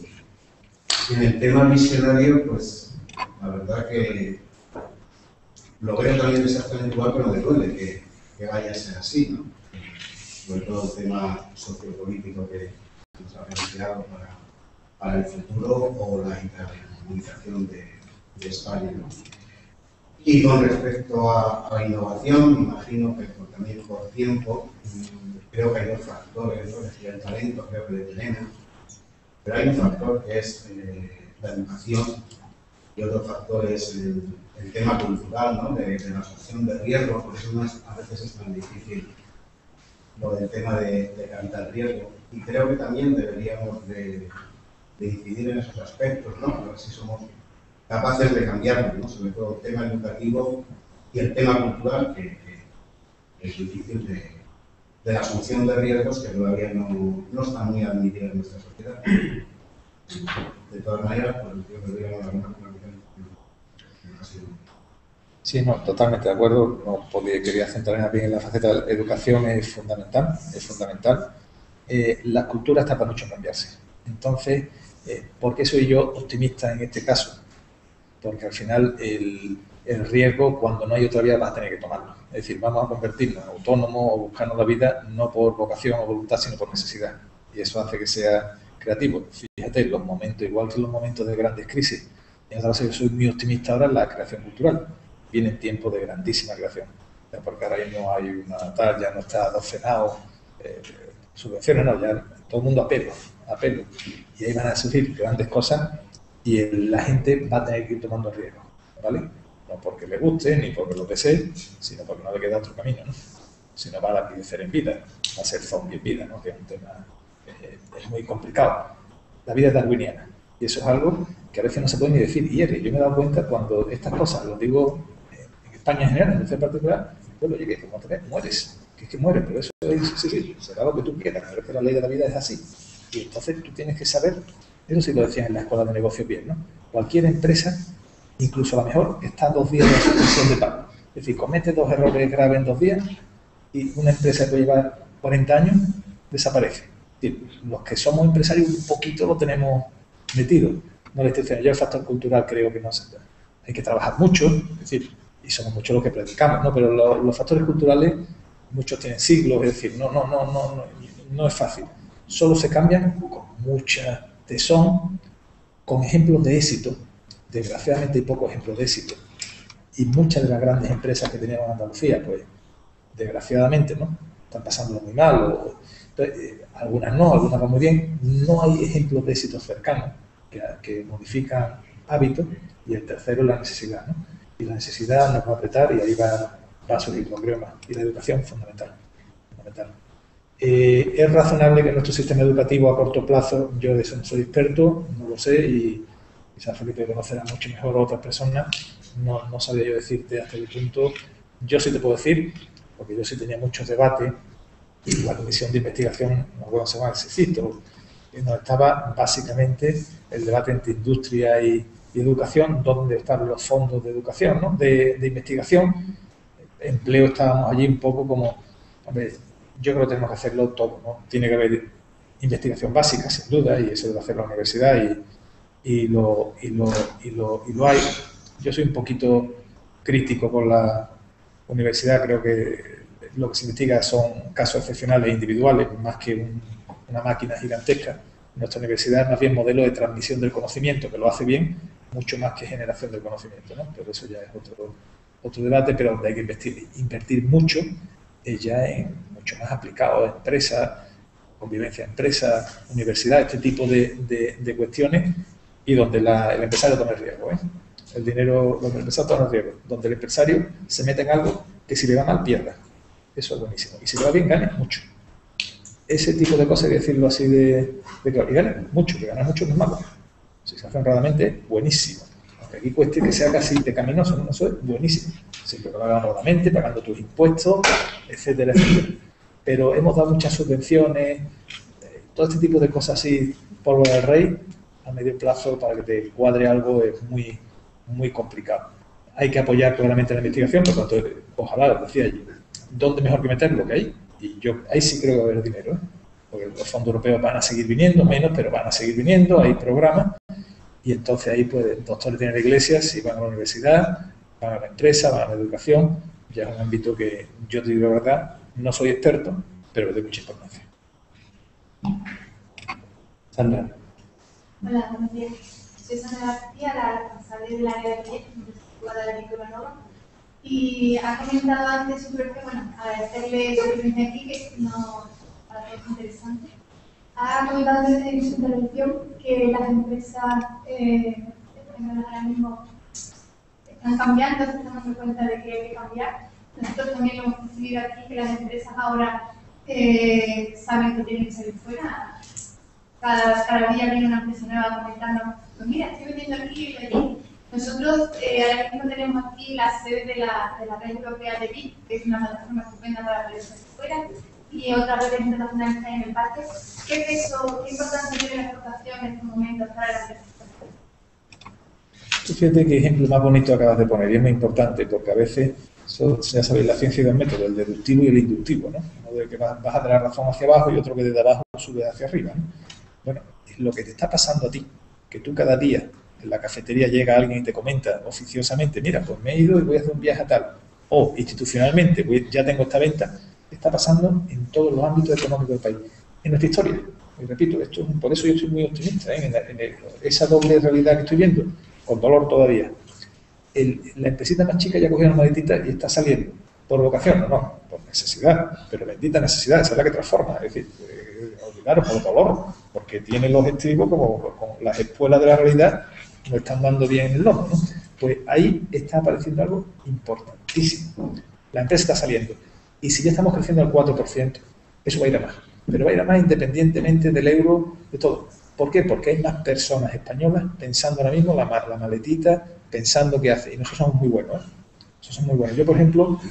en el tema misionario, pues la verdad que lo veo también exactamente igual, pero me duele que, que vaya a ser así, ¿no? Sobre todo el tema sociopolítico que nos ha planteado para, para el futuro o la intercomunicación de, de España, ¿no? Y con respecto a, la innovación, me imagino que también por tiempo, creo que hay dos factores, ¿no? El talento, creo que le tenemos, pero hay un factor que es eh, la educación y otro factor es el, tema cultural, ¿no? de, la asociación de riesgo, por eso a veces es tan difícil lo del tema de, de capital riesgo. Y creo que también deberíamos de, de, incidir en esos aspectos, ¿no? a ver si somos capaces de cambiarlo, ¿no? sobre todo el tema educativo y el tema cultural, que, que es difícil de, de la asunción de riesgos que todavía no, no está muy admitida en nuestra sociedad. De todas maneras, pues yo creo que alguna Sí, no, totalmente de acuerdo. No podía, quería centrarme bien en la faceta de la educación, es fundamental, es fundamental. Eh, la cultura está para mucho cambiarse. Entonces, eh, ¿por qué soy yo optimista en este caso? Porque al final el, el riesgo cuando no hay otra vía vas a tener que tomarlo. Es decir, vamos a convertirnos en autónomos o buscarnos la vida no por vocación o voluntad, sino por necesidad. Y eso hace que sea creativo. Fíjate, los momentos, igual que los momentos de grandes crisis, yo soy muy optimista ahora en la creación cultural. Vienen tiempos de grandísima creación, porque ahora mismo hay una tal, ya no está docenado, eh, subvenciones, no, ya todo el mundo a pelo, a pelo. Y ahí van a surgir grandes cosas y la gente va a tener que ir tomando riesgo, ¿vale? No porque le guste ni porque lo desee, sino porque no le queda otro camino, ¿no? Si no va a crecer en vida, va a ser zombie en vida, ¿no? Que es un tema eh, es muy complicado. La vida es darwiniana y eso es algo que a veces no se puede ni decir. Y yo me he dado cuenta cuando estas cosas, lo digo en España en general, en este particular, pues oye, que como te mueres, que es que mueres, pero eso es, sí, será lo que tú quieras, pero es que la ley de la vida es así. Y entonces tú tienes que saber, eso sí lo decían en la escuela de negocios bien, ¿no? Cualquier empresa, incluso a lo mejor, está dos días de suspensión de pago. Es decir, comete dos errores graves en dos días y una empresa que llevar 40 años desaparece. Los que somos empresarios un poquito lo tenemos metido. No le estoy diciendo, yo el factor cultural creo que no se Hay que trabajar mucho, es decir, y somos muchos los que predicamos, ¿no? Pero los, factores culturales, muchos tienen siglos, es decir, no, no, no, no, no, no es fácil. Solo se cambian con mucha tesón, con ejemplos de éxito. Desgraciadamente hay pocos ejemplos de éxito. Y muchas de las grandes empresas que tenemos en Andalucía, pues, desgraciadamente, ¿no? Están pasándolo muy mal. O, eh, algunas no, algunas van muy bien. No hay ejemplos de éxito cercanos que, modifican hábitos. Y el tercero, la necesidad. ¿no? Y la necesidad nos va a apretar y ahí va, va a surgir más. Y la educación fundamental. fundamental. Eh, ¿Es razonable que nuestro sistema educativo a corto plazo, yo de eso no soy experto, no lo sé, quizás Felipe conocerá mucho mejor a otras personas, no, no sabía yo decirte hasta qué punto. Yo sí te puedo decir, porque yo sí tenía muchos debates y la comisión de investigación, no recuerdo se llama, CICITO, donde estaba básicamente el debate entre industria y, educación, dónde están los fondos de educación, ¿no? de, investigación. Empleo estábamos allí un poco como, hombre, yo creo que tenemos que hacerlo todo, ¿no? Tiene que haber investigación básica, sin duda, y eso debe hacer la universidad y, y, lo, y, lo, y, lo, y lo hay. Yo soy un poquito crítico con la universidad, creo que lo que se investiga son casos excepcionales e individuales, más que una máquina gigantesca. Nuestra universidad es más bien modelo de transmisión del conocimiento, que lo hace bien, mucho más que generación del conocimiento, ¿no? Pero eso ya es otro, otro debate, pero donde hay que invertir, invertir mucho es ya en mucho más aplicado, empresas, convivencia de empresas, universidad, este tipo de, de, cuestiones, y donde el empresario toma el riesgo. ¿eh? El dinero, donde el empresario toma el riesgo, donde el empresario se mete en algo que si le va mal pierda. Eso es buenísimo. Y si le va bien, gane mucho. Ese tipo de cosas, hay que decirlo así de, de claro. Y gane mucho, que ganar mucho no es malo. Si se hace honradamente, buenísimo. Aunque aquí cueste que sea casi pecaminoso, ¿no? eso es buenísimo. Siempre lo hagas honradamente, pagando tus impuestos, etcétera, etcétera. Pero hemos dado muchas subvenciones, eh, todo este tipo de cosas así, polvo del rey, a medio plazo, para que te cuadre algo, es muy, muy complicado. Hay que apoyar claramente la investigación, por tanto, ojalá, decía yo, ¿dónde mejor que meterlo que ahí? Y yo ahí sí creo que va a haber dinero, ¿eh? porque los fondos europeos van a seguir viniendo, menos, pero van a seguir viniendo, hay programas, y entonces ahí pues doctores tienen iglesias, si van a la universidad, van a la empresa, van a la educación, ya es un ámbito que yo te digo la verdad, no soy experto, pero doy mucha importancia. Sandra. Hola, buenos días. Soy Sandra García, la responsable del área de de Nova y ha comentado antes su propio, bueno, agradecerle su presencia aquí, que no es interesante. Ha comentado en su intervención que las empresas eh, ahora mismo están cambiando, se están dando cuenta de que hay que cambiar. Nosotros también lo hemos percibido aquí, que las empresas ahora eh, saben que tienen que salir fuera. Cada, cada día viene una empresa nueva comentando, pues mira, estoy vendiendo aquí y allí nosotros eh, ahora mismo tenemos aquí la sede de la, de la red europea de BIT, que es una plataforma estupenda para redes fuera, y otra red internacional está en el parque. ¿Qué peso, qué importancia tiene la exportación en estos momentos para la empresas? Fíjate qué ejemplo más bonito acabas de poner, y es muy importante, porque a veces, ya sabéis, la ciencia de un método, el deductivo y el inductivo, ¿no? Uno de que vas, a tener razón hacia abajo y otro que desde abajo sube hacia arriba, ¿no? Bueno, lo que te está pasando a ti, que tú cada día en la cafetería llega alguien y te comenta oficiosamente, mira, pues me he ido y voy a hacer un viaje a tal, o institucionalmente, ya tengo esta venta, está pasando en todos los ámbitos económicos del país, en nuestra historia. Y repito, esto, por eso yo soy muy optimista ¿eh? en, esa doble realidad que estoy viendo, con dolor todavía. la empresita más chica ya cogió una maletita y está saliendo. ¿Por vocación? No, no, por necesidad, pero bendita necesidad, esa es la que transforma. Es decir, olvidaros por dolor, porque tiene el objetivo como, las escuelas de la realidad lo están dando bien en el lomo. Pues ahí está apareciendo algo importantísimo. La empresa está saliendo. Y si ya estamos creciendo al 4%, eso va a ir a más. Pero va a ir a más independientemente del euro, de todo. ¿Por qué? Porque hay más personas españolas pensando ahora mismo la, la maletita, pensando qué hace. Y nosotros somos muy buenos. ¿eh? Nosotros somos muy buenos. Yo, por ejemplo,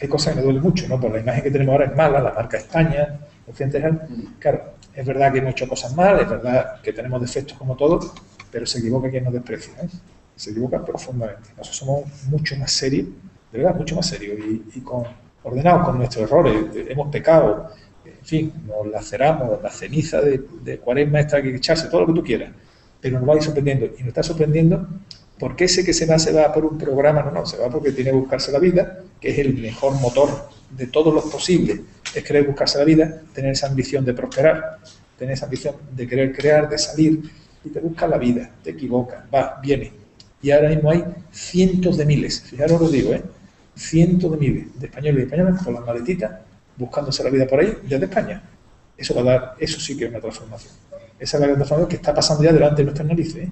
hay cosas que me duelen mucho, ¿no? Por la imagen que tenemos ahora es mala, la marca España, Claro, es verdad que hemos hecho cosas mal, es verdad que tenemos defectos como todos, pero se equivoca quien nos desprecia. ¿eh? Se equivoca profundamente. Nosotros somos mucho más serios, de verdad, mucho más serios y, con, ordenados con nuestros errores. Hemos pecado, en fin, nos laceramos, la ceniza de, de cuaresma esta que echarse, todo lo que tú quieras, pero nos va a ir sorprendiendo. Y nos está sorprendiendo porque ese que se va, se va por un programa, no, no, se va porque tiene que buscarse la vida, que es el mejor motor de todos los posibles, es querer buscarse la vida, tener esa ambición de prosperar, tener esa ambición de querer crear, de salir, y te busca la vida, te equivocas, va, viene. Y ahora mismo hay cientos de miles, fijaros lo digo, ¿eh? cientos de miles de españoles y españolas con las maletitas buscándose la vida por ahí desde España. Eso va a dar, eso sí que es una transformación. Esa es la transformación que está pasando ya delante de nuestras narices. ¿eh?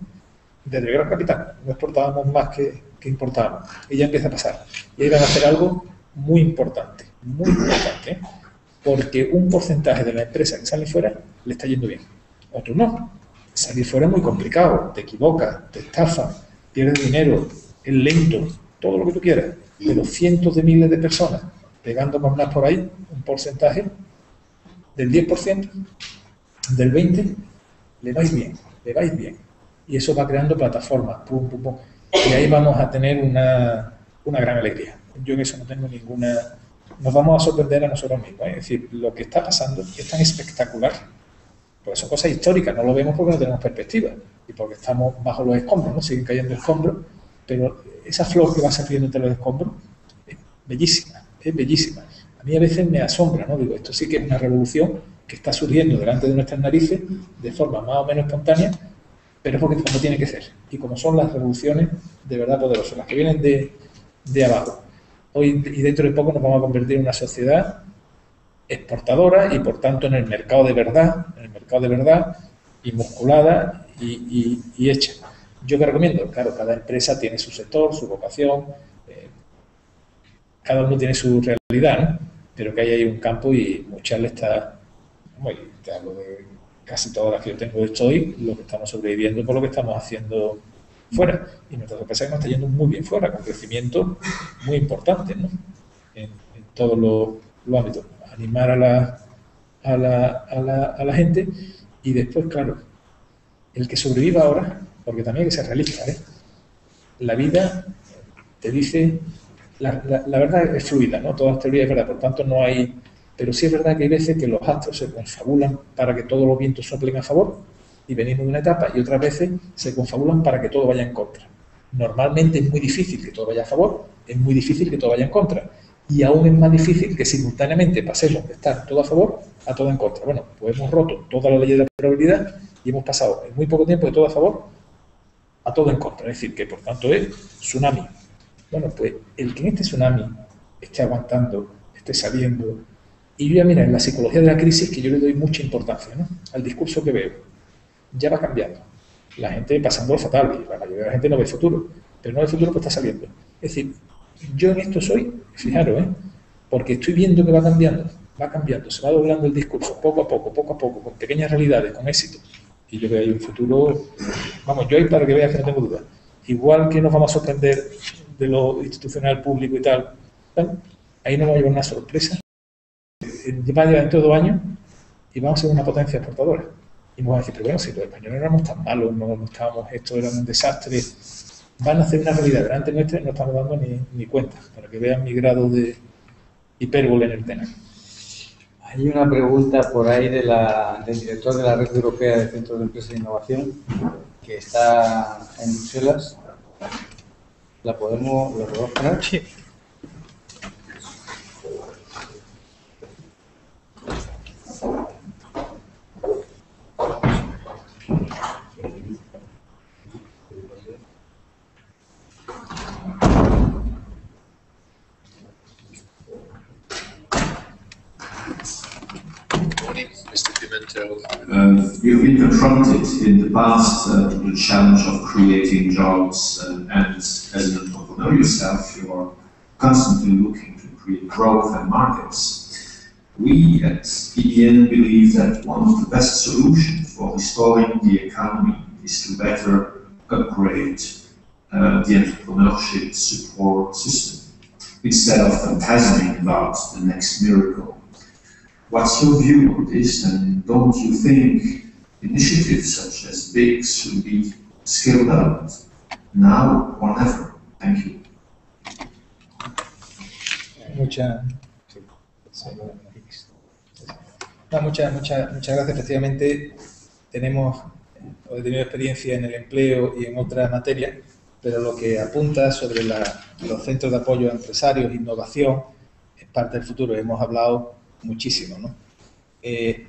Desde el gran capital, no exportábamos más que, que importábamos. Y ya empieza a pasar. Y ahí van a hacer algo muy importante, muy importante, ¿eh? Porque un porcentaje de la empresa que sale fuera le está yendo bien, otros no. Salir fuera es muy complicado, te equivocas, te estafan, pierdes dinero, es lento, todo lo que tú quieras, pero cientos de miles de personas pegando más por ahí, un porcentaje del 10%, del 20%, le vais bien, le vais bien. Y eso va creando plataformas, pum, pum, pum. Y ahí vamos a tener una, una gran alegría. Yo en eso no tengo ninguna... Nos vamos a sorprender a nosotros mismos. ¿eh? Es decir, lo que está pasando es tan espectacular pues son cosas históricas, no lo vemos porque no tenemos perspectiva y porque estamos bajo los escombros. Siguen cayendo escombros, pero esa flor que va saliendo entre los escombros es bellísima, es bellísima. A mí a veces me asombra, ¿no? Digo, esto sí que es una revolución que está surgiendo delante de nuestras narices de forma más o menos espontánea, pero es porque como tiene que ser. Y como son las revoluciones de verdad poderosas, las que vienen de abajo. Hoy y dentro de poco nos vamos a convertir en una sociedad exportadora y por tanto en el mercado de verdad, en el mercado de verdad, y musculada y, hecha. Yo que recomiendo, claro, cada empresa tiene su sector, su vocación, eh, cada uno tiene su realidad, pero que hay ahí un campo y muchas le está, bueno, te casi todas las que yo tengo de hoy, lo que estamos sobreviviendo por lo que estamos haciendo fuera. Y nuestra empresa nos está yendo muy bien fuera, con crecimiento muy importante ¿no? en, todos los ámbitos animar a la, a la, a la, a la gente y después, claro, el que sobreviva ahora, porque también hay que ser realista, ¿eh? la vida te dice, la, la, verdad es fluida, ¿no? Todas las teorías es verdad, por tanto no hay, pero sí es verdad que hay veces que los astros se confabulan para que todos los vientos soplen a favor y venimos de una etapa y otras veces se confabulan para que todo vaya en contra. Normalmente es muy difícil que todo vaya a favor, es muy difícil que todo vaya en contra y aún es más difícil que simultáneamente pasemos de estar todo a favor a todo en contra. Bueno, pues hemos roto toda la ley de la probabilidad y hemos pasado en muy poco tiempo de todo a favor a todo en contra. Es decir, que por tanto es tsunami. Bueno, pues el que en este tsunami esté aguantando, esté saliendo, y yo ya mira, en la psicología de la crisis que yo le doy mucha importancia ¿no? al discurso que veo, ya va cambiando. La gente pasando lo fatal, y la mayoría de la gente no ve futuro, pero no ve futuro pues está saliendo. Es decir, yo en esto soy, fijaros, ¿eh? porque estoy viendo que va cambiando, va cambiando, se va doblando el discurso poco a poco, poco a poco, con pequeñas realidades, con éxito. Y yo veo ahí un futuro, vamos, yo ahí para que veas que no tengo duda. Igual que nos vamos a sorprender de lo institucional, público y tal, ahí nos va a llevar una sorpresa. Va a llevar dentro de dos años y vamos a ser una potencia exportadora. Y nos van a decir, pero bueno, si los españoles éramos tan malos, no, no estábamos, esto era un desastre, van a hacer una realidad delante nuestra y no estamos dando ni, ni cuenta, para que vean mi grado de hipérbole en el tema. Hay una pregunta por ahí de la, del director de la Red Europea de Centros de Empresa e Innovación, que está en Bruselas. ¿La podemos, ¿la podemos poner? Sí. You've been confronted in the past uh, the challenge of creating jobs, uh, and as an entrepreneur yourself, you are constantly looking to create growth and markets. We at PDN believe that one of the best solutions for restoring the economy is to better upgrade uh, the entrepreneurship support system instead of fantasizing about the next miracle. What's your view on this, and don't you think initiatives such as BIG should be scaled up now or never? Thank you. Muchas no, muchas, muchas, muchas gracias. Efectivamente, tenemos o he tenido experiencia en el empleo y en otras materias, pero lo que apunta sobre la, los centros de apoyo a empresarios, innovación, es parte del futuro. Hemos hablado muchísimo, ¿no? Eh,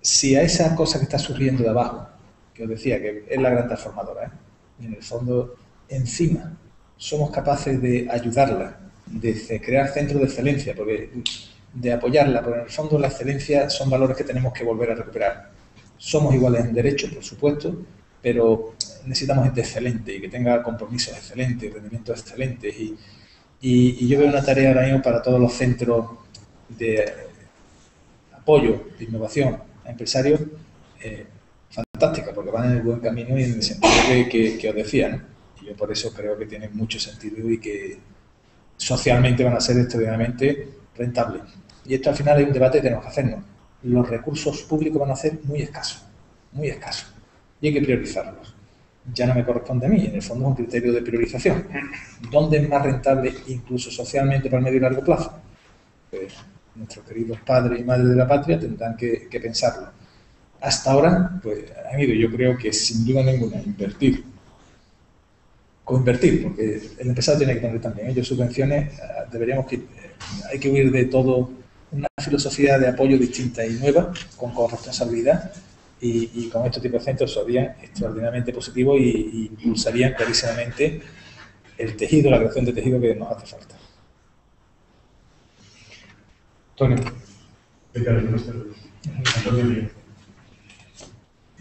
si a esa cosa que está surgiendo de abajo, que os decía que es la gran transformadora, ¿eh? en el fondo, encima, somos capaces de ayudarla, de crear centros de excelencia, porque de apoyarla, porque en el fondo la excelencia son valores que tenemos que volver a recuperar. Somos iguales en derechos, por supuesto, pero necesitamos gente excelente y que tenga compromisos excelentes, rendimientos excelentes. Y, y, yo veo una tarea ahora mismo para todos los centros de apoyo de innovación empresarios eh, fantástica, porque van en el buen camino y en el sentido que, os decía. ¿no? Y yo por eso creo que tiene mucho sentido y que socialmente van a ser extraordinariamente rentables. Y esto al final hay un debate que tenemos que hacernos. Los recursos públicos van a ser muy escasos, muy escasos. Y hay que priorizarlos. Ya no me corresponde a mí, en el fondo es un criterio de priorización. ¿Dónde es más rentable, incluso socialmente, para el medio y largo plazo? Pues nuestros queridos padres y madres de la patria tendrán que, pensarlo. Hasta ahora, pues han ido, yo creo que sin duda ninguna, invertir. Coinvertir, porque el empresario tiene que poner también ellos subvenciones, eh, deberíamos que, eh, hay que huir de todo una filosofía de apoyo distinta y nueva, con corresponsabilidad, y, y con este tipo de centros serían extraordinariamente positivos y, y impulsarían clarísimamente el tejido, la creación de tejido que nos hace falta.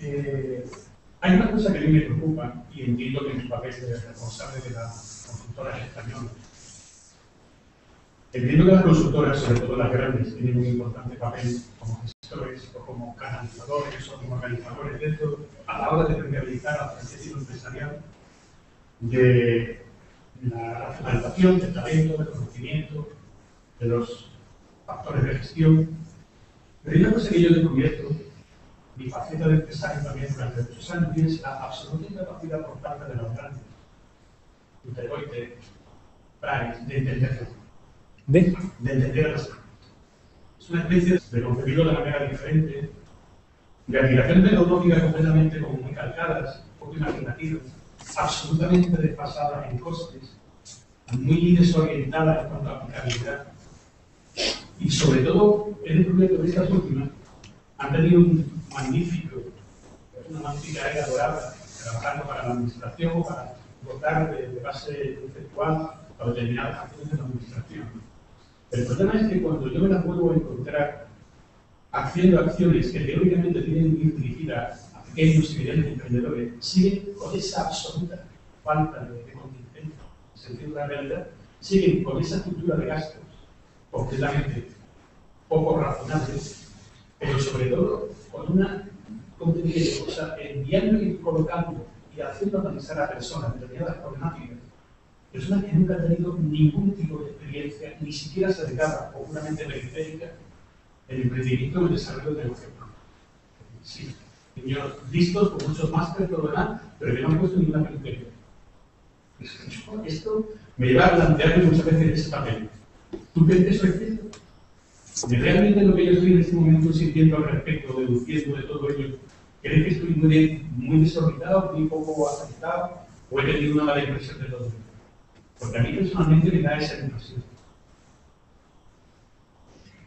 Eh, hay una cosa que a mí me preocupa y entiendo que en mi papel de responsable de las consultoras españolas. Entiendo que las consultoras, sobre todo las grandes, tienen un importante papel como gestores o como canalizadores o como organizadores dentro a la hora de rehabilitar al tejido empresarial de la racionalización del talento, del conocimiento, de los factores de gestión. Pero hay una cosa que yo he descubierto, mi faceta de empresario también durante muchos años, y es la absoluta incapacidad por parte de los grandes, de Goethe, de entenderlo. ¿De? De entenderlo. Es una especie de concebirlo de manera diferente, de admiración metodológica completamente como muy calcadas, poco imaginativas, absolutamente desfasadas en costes, muy desorientadas en cuanto a aplicabilidad y sobre todo he descubierto que estas últimas han tenido un magnífico, una magnífica era dorada, trabajando para la administración para votar de, base conceptual para determinadas acciones de la administración. El problema es que cuando yo me las vuelvo a encontrar haciendo acciones que teóricamente tienen que ir dirigidas a pequeños y medianos emprendedores, siguen con esa absoluta falta de, de contingencia, sentido de la realidad, siguen con esa cultura de gastos completamente poco razonables, pero sobre todo con una contenido, o sea, enviando y colocando y haciendo analizar a personas determinadas problemáticas, personas que nunca han tenido ningún tipo de experiencia, ni siquiera cercana o puramente periférica, el emprendimiento y el desarrollo de negocio. Sí, niños listos, con muchos másteres, todo demás, pero que no han puesto ninguna periferia. Esto me lleva a plantearme muchas veces ese papel. ¿Tú crees que eso es cierto? Y realmente lo que yo estoy en este momento sintiendo al respecto, deduciendo de todo ello, ¿Crees que estoy muy, muy desorbitado, muy poco aceptado, o he tenido una mala impresión de todo? Porque a mí personalmente me da esa impresión.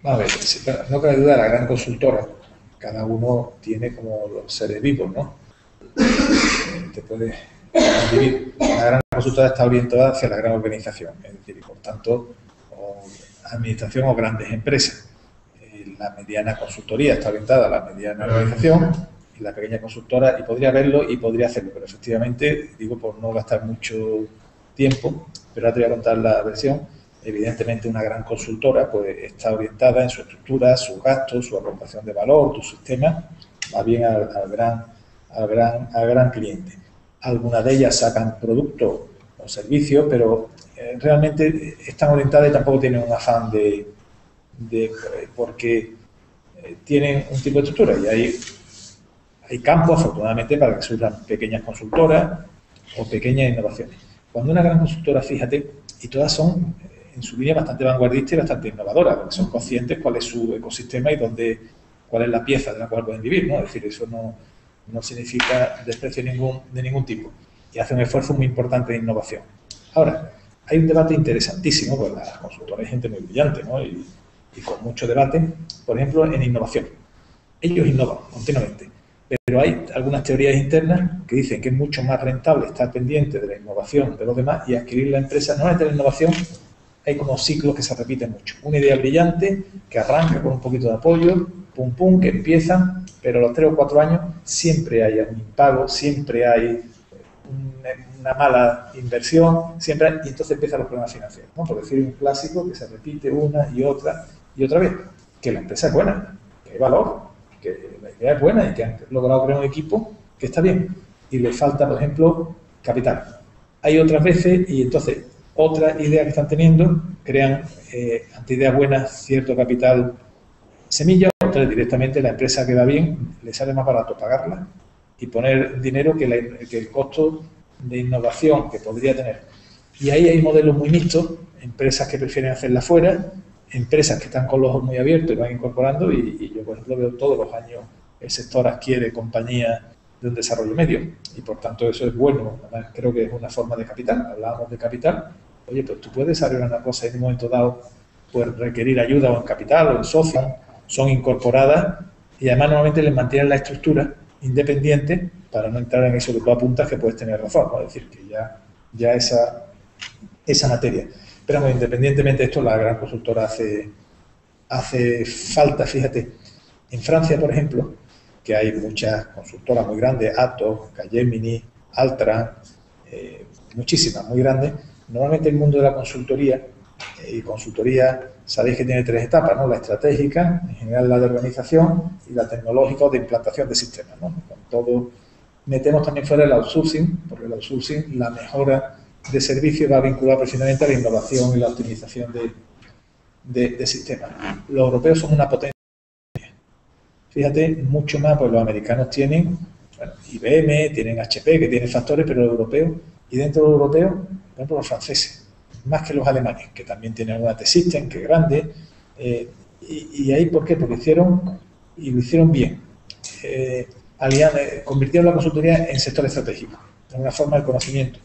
A ver, no cabe duda, la gran consultora, cada uno tiene como los seres vivos, ¿no? Te puede dividir. La gran consultora está orientada hacia la gran organización, es decir, y por tanto, administración o grandes empresas. Eh, la mediana consultoría está orientada a la mediana organización y la pequeña consultora, y podría verlo y podría hacerlo, pero efectivamente, digo por no gastar mucho tiempo, pero ahora te voy a contar la versión evidentemente una gran consultora pues está orientada en su estructura, sus gastos, su aportación de valor, tu sistema, va bien al, gran, al, gran, al gran cliente. Algunas de ellas sacan productos o servicios, pero realmente están orientadas y tampoco tienen un afán de, de porque eh, tienen un tipo de estructura y hay, hay campo, afortunadamente, para que surjan pequeñas consultoras o pequeñas innovaciones. Cuando una gran consultora, fíjate, y todas son en su línea bastante vanguardista y bastante innovadora, porque son conscientes cuál es su ecosistema y dónde, cuál es la pieza de la cual pueden vivir, ¿no? Es decir, eso no, no significa desprecio ningún, de ningún tipo y hace un esfuerzo muy importante de innovación. Ahora, hay un debate interesantísimo, porque las consultoras hay gente muy brillante ¿no? y, con mucho debate, por ejemplo, en innovación. Ellos innovan continuamente, pero hay algunas teorías internas que dicen que es mucho más rentable estar pendiente de la innovación de los demás y adquirir la empresa, no es de la innovación, hay como ciclos que se repiten mucho. Una idea brillante que arranca con un poquito de apoyo, pum pum, que empieza, pero a los tres o cuatro años siempre hay un impago, siempre hay una mala inversión, siempre y entonces empiezan los problemas financieros. Por decir un clásico que se repite una y otra y otra vez, que la empresa es buena, que hay valor, que la idea es buena y que han logrado crear un equipo que está bien y le falta, por ejemplo, capital. Hay otras veces y entonces otra idea que están teniendo, crean eh, ante ideas buenas cierto capital semilla, otra directamente la empresa que va bien, le sale más barato pagarla y poner dinero que, el costo de innovación que podría tener. Y ahí hay modelos muy mixtos, empresas que prefieren hacerla fuera, empresas que están con los ojos muy abiertos y van incorporando, y, yo por ejemplo veo todos los años el sector adquiere compañías de un desarrollo medio y por tanto eso es bueno, creo que es una forma de capital, hablábamos de capital, oye, pues tú puedes desarrollar una cosa y en un momento dado pues requerir ayuda o en capital o en software, son incorporadas y además normalmente les mantienen la estructura independiente para no entrar en eso que tú apuntas que puedes tener razón, es decir, que ya, ya esa, esa materia. Pero independientemente de esto, la gran consultora hace, hace falta, fíjate, en Francia, por ejemplo, que hay muchas consultoras muy grandes, Atos, Capgemini, Altra, eh, muchísimas, muy grandes. Normalmente el mundo de la consultoría, y consultoría sabéis que tiene tres etapas, ¿no? La estratégica, en general la de organización, y la tecnológica o de implantación de sistemas, ¿no? Con todo, metemos también fuera el outsourcing, porque el outsourcing, la mejora de servicio va vinculada precisamente a la innovación y la optimización de, de, de sistemas. Los europeos son una potencia Fíjate, mucho más, pues los americanos tienen IBM, tienen HP, que tienen factores, pero los europeos, y dentro de los europeos, por ejemplo, los franceses, más que los alemanes, que también tienen una T-System, que es grande. Eh, y, ahí, ¿por qué? Porque hicieron, y lo hicieron bien, eh, convirtieron la consultoría en sector estratégico, en una forma de conocimiento.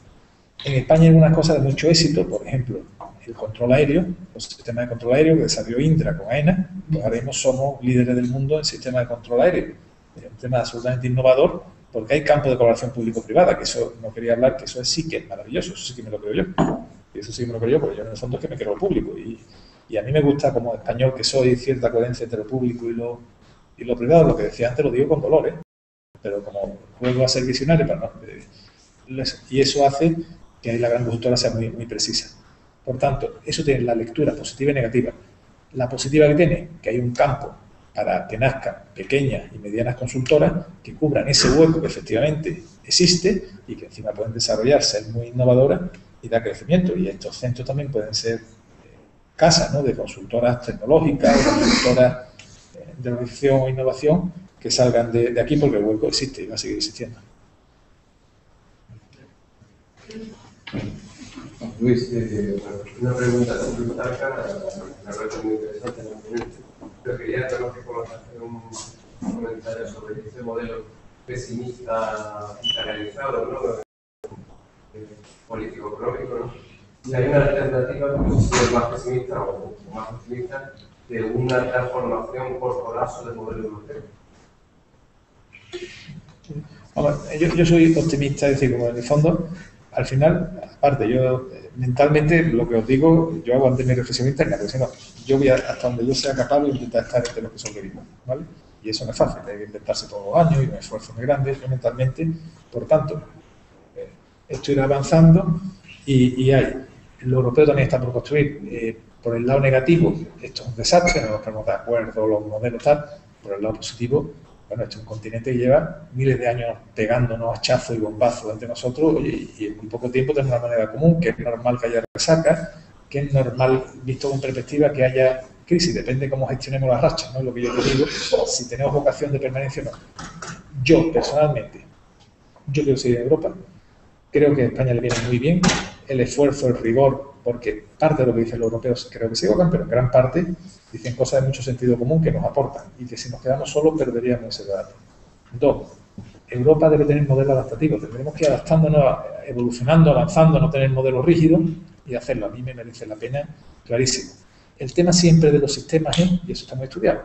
En España hay algunas cosas de mucho éxito, por ejemplo, el control aéreo, los sistemas de control aéreo que salió Indra con AENA, pues ahora mismo somos líderes del mundo en sistemas de control aéreo. Es un tema absolutamente innovador porque hay campo de colaboración público-privada, que eso no quería hablar, que eso sí que es maravilloso, eso sí que me lo creo yo. Y eso sí me lo creo yo, porque yo en el fondo es que me creo público. Y, a mí me gusta, como español que soy, cierta coherencia entre lo público y lo, y lo privado. Lo que decía antes lo digo con dolor, ¿eh? pero como juego a ser visionario, para no, eh, y eso hace que la gran consultora sea muy, precisa. Por tanto, eso tiene la lectura positiva y negativa. La positiva que tiene, que hay un campo para que nazcan pequeñas y medianas consultoras que cubran ese hueco que efectivamente existe y que encima pueden desarrollarse, ser muy innovadoras y dar crecimiento. Y estos centros también pueden ser eh, casas ¿no? de consultoras tecnológicas, consultoras eh, de organización o innovación que salgan de, de aquí porque el hueco existe y va a seguir existiendo. Luis, eh, una pregunta complementaria, la verdad es muy interesante pero quería hacer un comentario sobre este modelo pesimista generalizado, ¿no? Político económico, ¿no? Y hay una alternativa que es más pesimista o, más optimista de una transformación por colapso del modelo europeo. yo, yo, soy optimista, es decir, como en el fondo, al final, aparte, yo mentalmente lo que os digo, yo hago antes mi reflexión interna, porque si yo voy hasta donde yo sea capaz de intentar estar entre los que sobrevivimos, ¿vale? Y eso no es fácil, hay que inventarse todos los años y un esfuerzo muy grande, mentalmente, por tanto, ir avanzando y, y, hay, lo europeo también está por construir, eh, por el lado negativo, esto es un desastre, no nos ponemos de acuerdo, los modelos tal, por el lado positivo, bueno, este es un continente que lleva miles de años pegándonos hachazos y bombazos entre nosotros y, en muy poco tiempo tenemos una manera común, que es normal que haya resaca, que es normal, visto con perspectiva, que haya crisis, depende cómo gestionemos las rachas, ¿no? Lo que yo te digo, si tenemos vocación de permanencia o no. Yo, personalmente, yo quiero seguir en Europa, creo que a España le viene muy bien el esfuerzo, el rigor, porque parte de lo que dicen los europeos creo que se equivocan, pero en gran parte dicen cosas de mucho sentido común que nos aportan y que si nos quedamos solos perderíamos ese debate. Dos, Europa debe tener modelos adaptativos, tendremos que ir adaptándonos, evolucionando, avanzando, no tener modelos rígidos y hacerlo. A mí me merece la pena, clarísimo. El tema siempre de los sistemas es, y eso está muy estudiado,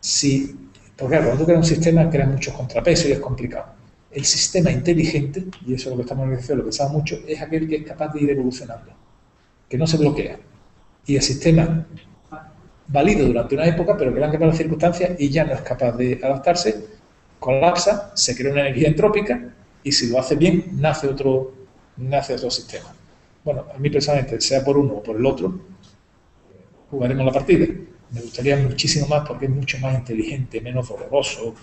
si, porque cuando tú creas un sistema creas muchos contrapesos y es complicado. El sistema inteligente, y eso es lo que estamos en lo sabe mucho, es aquel que es capaz de ir evolucionando, que no se bloquea. Y el sistema válido durante una época, pero que le han cambiado las circunstancias y ya no es capaz de adaptarse, colapsa, se crea una energía entrópica y si lo hace bien, nace otro, nace otro sistema. Bueno, a mí personalmente, sea por uno o por el otro, jugaremos la partida. Me gustaría muchísimo más porque es mucho más inteligente, menos doloroso.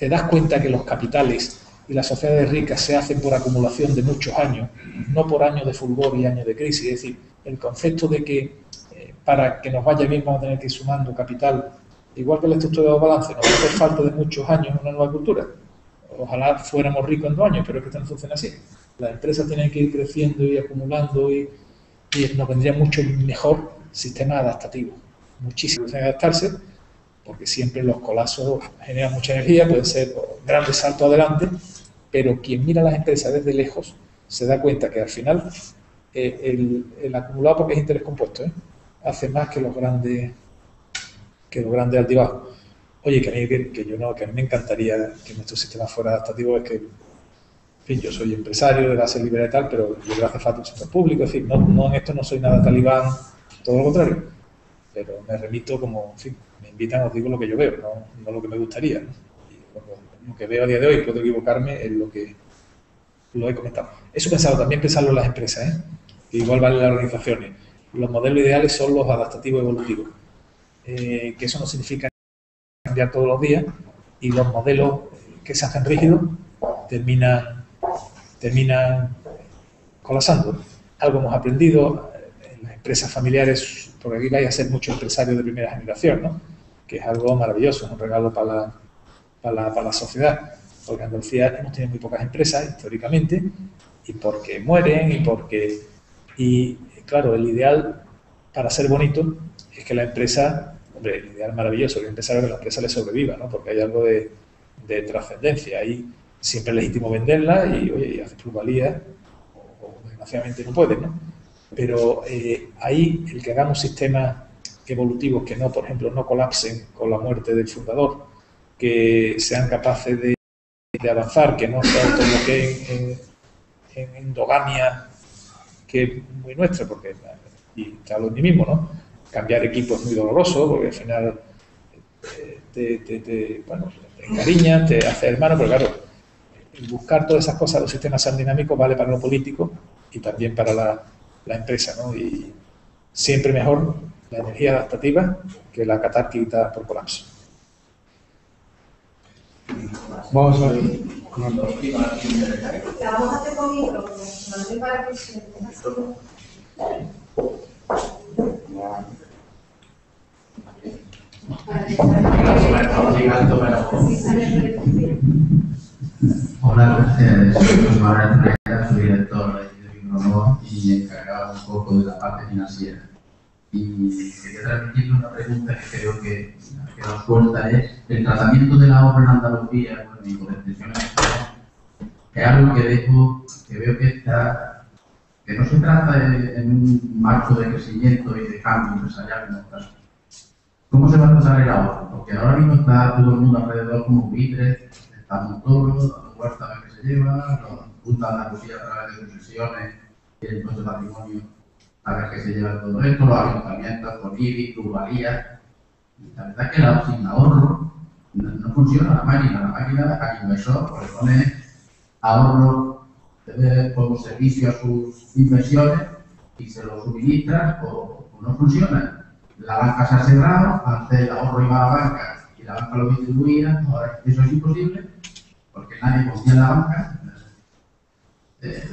Te das cuenta que los capitales y las sociedades ricas se hacen por acumulación de muchos años, no por años de fulgor y años de crisis. Es decir, el concepto de que para que nos vaya bien vamos a tener que ir sumando capital, igual que la estructura de balance, nos hacer falta de muchos años una nueva cultura. Ojalá fuéramos ricos en dos años, pero es que esto no funciona así. Las empresas tienen que ir creciendo y acumulando y, nos vendría mucho mejor sistema adaptativo. Muchísimo que adaptarse, porque siempre los colapsos generan mucha energía, pueden ser grandes saltos adelante, pero quien mira las empresas desde lejos se da cuenta que al final eh, el, acumulado, porque es interés compuesto, ¿eh? hace más que los grandes que los grandes altibajos. Oye, que a mí que, yo no, que a mí me encantaría que nuestro sistema fuera adaptativo, es que, fin, yo soy empresario de base libre y tal, pero yo creo que hace falta un sector público, en fin, no, no en esto no soy nada talibán, todo lo contrario, pero me remito como, en fin, me invitan, os digo lo que yo veo, no, no lo que me gustaría. Y lo que veo a día de hoy, puedo equivocarme en lo que lo he comentado. Eso pensado, también pensarlo en las empresas, ¿eh? igual vale las organizaciones los modelos ideales son los adaptativos evolutivos, eh, que eso no significa cambiar todos los días y los modelos que se hacen rígidos terminan, terminan colapsando. Algo hemos aprendido en las empresas familiares, porque aquí vais a ser muchos empresarios de primera generación, ¿no? que es algo maravilloso, es un regalo para la, para la, sociedad. Porque en Andalucía hemos tenido muy pocas empresas históricamente y porque mueren y porque... Y claro, el ideal para ser bonito es que la empresa, hombre, el ideal maravilloso, el empresario que la empresa le sobreviva, ¿no? Porque hay algo de, trascendencia. Ahí siempre es legítimo venderla y, oye, y haces plusvalía, o, desgraciadamente no puedes, ¿no? Pero eh, ahí el que hagamos sistemas evolutivos que no, por ejemplo, no colapsen con la muerte del fundador, que sean capaces de, avanzar, que no se autobloqueen en, en endogamia que es muy nuestra, porque, y te hablo de mí mismo, ¿no? Cambiar equipo es muy doloroso, porque al final eh, te, bueno, te encariña, te hace hermano, pero claro, buscar todas esas cosas, los sistemas sean dinámicos, vale para lo político y también para la, la empresa, ¿no? Y siempre mejor la energía adaptativa que la catárquica por colapso. Vamos a ver. Hola, soy Manuel soy director de y encargado un poco de la parte financiera. y quería transmitirle una pregunta que creo que, que nos suelta es el tratamiento del ahorro en Andalucía, en España, es algo que, dejo, que veo que está que no se trata de- en un marco de crecimiento y de cambio empresarial en el caso. ¿Cómo se va a tratar el ahorro? Porque ahora mismo está todo el mundo alrededor como buitres, está Montoro, la huerta qué se lleva, los Junta de Andalucía a través de concesiones impuesto de patrimonio a ver qué se lleva todo esto, los ayuntamientos con IBI, plusvalías. Y la verdad es que la- sin ahorro no, funciona la máquina. La máquina al inversor pues, pone ahorro eh, como servicio a sus inversiones y se lo suministra o, o no funciona. La banca se ha cerrado, antes el ahorro iba a la banca y la banca lo distribuía, ahora eso es imposible porque nadie confía la banca. Eh,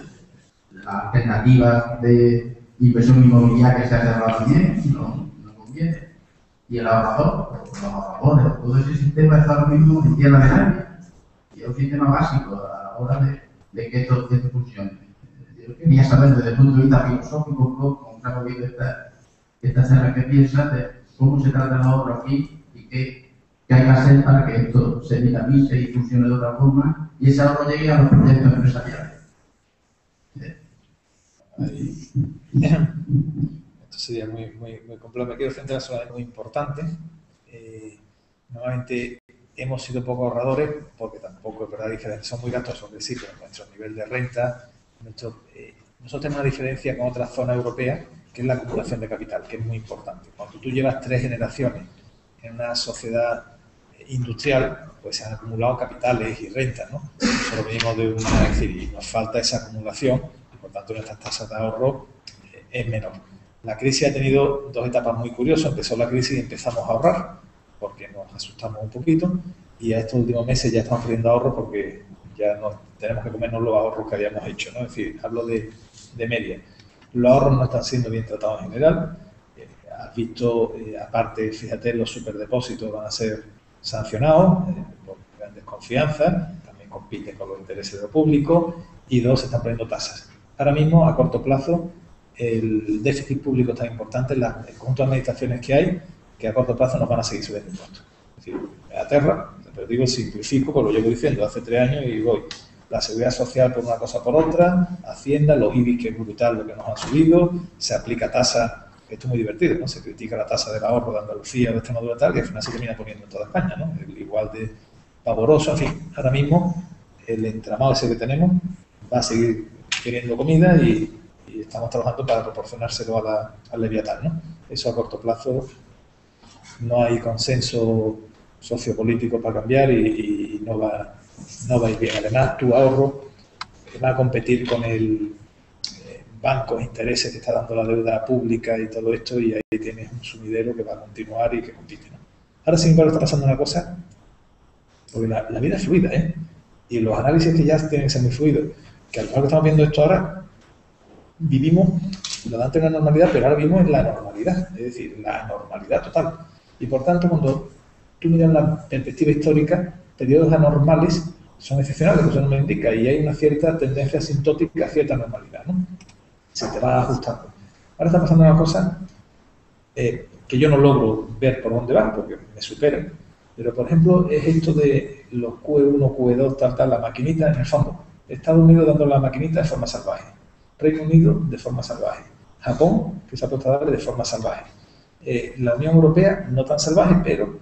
la alternativa de inversión inmobiliaria se ha cerrado también, no, no conviene. Y el ahorrador, los ahorradores, todo ese sistema está mismo en tierra de nadie. Y es un sistema básico a la hora de, que esto, que esto funcione. Yo quería saber desde el punto de vista filosófico, como se ha movido esta, esta charla, qué piensas de cómo se trata el ahorro aquí y qué, qué hay que hacer para que esto se dinamice y funcione de otra forma y ese ahorro llegue a los proyectos empresariales. Ahí. Esto sería muy, muy, muy complejo. Me quiero centrar sobre algo importante. Eh, normalmente hemos sido poco ahorradores porque tampoco es verdad diferencia. Son muy gastosos, que sí, pero nuestro nivel de renta, nuestro, eh, nosotros tenemos una diferencia con otras zonas europeas que es la acumulación de capital, que es muy importante. Cuando tú llevas tres generaciones en una sociedad industrial, pues se han acumulado capitales y rentas, ¿no? Solo venimos de una, es decir, y nos falta esa acumulación por tanto nuestras tasas de ahorro eh, es menor. La crisis ha tenido dos etapas muy curiosas. Empezó la crisis y empezamos a ahorrar porque nos asustamos un poquito y a estos últimos meses ya estamos perdiendo ahorros porque ya no tenemos que comernos los ahorros que habíamos hecho, ¿no? Es decir, hablo de, de media. Los ahorros no están siendo bien tratados en general. Eh, has visto, eh, aparte, fíjate, los superdepósitos van a ser sancionados eh, por gran desconfianza, también compiten con los intereses de lo público y dos, se están poniendo tasas. Ahora mismo, a corto plazo, el déficit público tan importante, la- el conjunto de administraciones que hay, que a corto plazo nos van a seguir subiendo impuestos. Es decir, me aterra, pero digo, simplifico, pues lo llevo diciendo hace tres años y voy. La seguridad social por una cosa por otra, Hacienda, los IBI, que es brutal lo que nos han subido, se aplica tasa, que esto es muy divertido, ¿no? Se critica la tasa del ahorro de Andalucía o de Extremadura tal, y al final se termina poniendo en toda España, ¿no? Igual de pavoroso, en fin, ahora mismo el entramado ese que tenemos va a seguir queriendo comida y, estamos trabajando para proporcionárselo a la- al Leviatán, ¿no? Eso a corto plazo no hay consenso sociopolítico para cambiar y, y no, va, no va a ir bien. Además, tu ahorro va a competir con el eh, bancos, intereses que está dando la deuda pública y todo esto, y ahí tienes un sumidero que va a continuar y que compite. ¿no? Ahora, sin embargo, está pasando una cosa, porque la, la vida es fluida, ¿eh? Y los análisis que ya tienen que ser muy fluidos, que al final que estamos viendo esto ahora, vivimos, lo antes una normalidad, pero ahora vivimos en la normalidad, es decir, la normalidad total. Y por tanto, cuando tú miras la perspectiva histórica, periodos anormales son excepcionales, eso no me indica, y hay una cierta tendencia asintótica a cierta normalidad, ¿no? Se te va ajustando. Ahora está pasando una cosa eh, que yo no logro ver por dónde va, porque me superan. Pero, por ejemplo, es esto de los Q1, Q2, tal, tal, la maquinita, en el fondo. Estados Unidos dando la maquinita de forma salvaje. Reino Unido de forma salvaje. Japón, que se ha puesto a darle de forma salvaje. Eh, la Unión Europea no tan salvaje, pero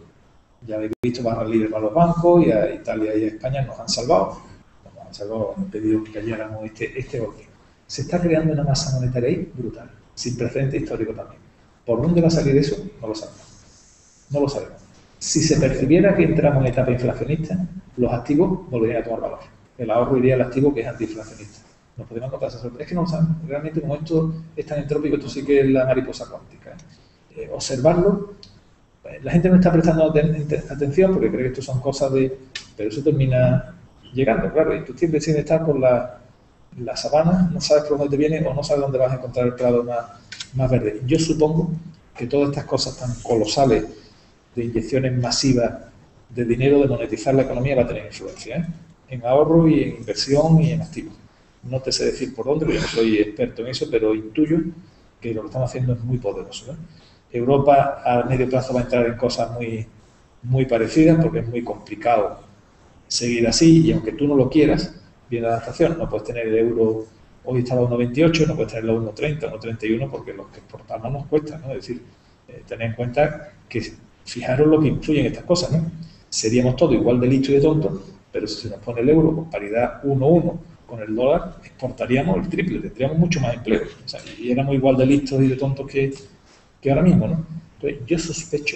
ya habéis visto barra libre para los bancos y a Italia y a España nos han salvado. Nos han salvado, han pedido que cayéramos este, este golpe. Se está creando una masa monetaria ahí brutal, sin precedente histórico también. ¿Por dónde va a salir eso? No lo sabemos. No lo sabemos. Si se percibiera que entramos en etapa inflacionista, los activos volverían a tomar valor. El ahorro iría al activo que es antiinflacionista. Nos podemos encontrar esa sorpresa. Es que no sabemos. Realmente, como esto es tan entrópico, esto sí que es la mariposa cuántica. ¿eh? Eh, observarlo, pues, la gente no está prestando aten- atención porque cree que esto son cosas de... Pero eso termina llegando, claro. Y tú siempre sin estar por la, la sabana, no sabes por dónde te viene o no sabes dónde vas a encontrar el prado más, más verde. Yo supongo que todas estas cosas tan colosales de inyecciones masivas de dinero, de monetizar la economía, va a tener influencia ¿eh? En ahorro y en inversión y en activos. No te sé decir por dónde, porque no soy experto en eso, pero intuyo que lo que estamos haciendo es muy poderoso. ¿eh? Europa a medio plazo va a entrar en cosas muy, muy parecidas porque es muy complicado seguir así y aunque tú no lo quieras, viene la adaptación, no puedes tener el euro hoy está a 1,28, no puedes tenerlo a 1,30, 1,31 porque los que exportamos nos cuesta, ¿no? Es decir, eh, tener en cuenta que fijaros lo que influyen estas cosas, ¿no? Seríamos todos igual de listos y de tontos, pero si se nos pone el euro con paridad 1,1 con el dólar, exportaríamos el triple, tendríamos mucho más empleo. O sea, y éramos igual de listos y de tontos que, que ahora mismo, ¿no? Entonces, yo sospecho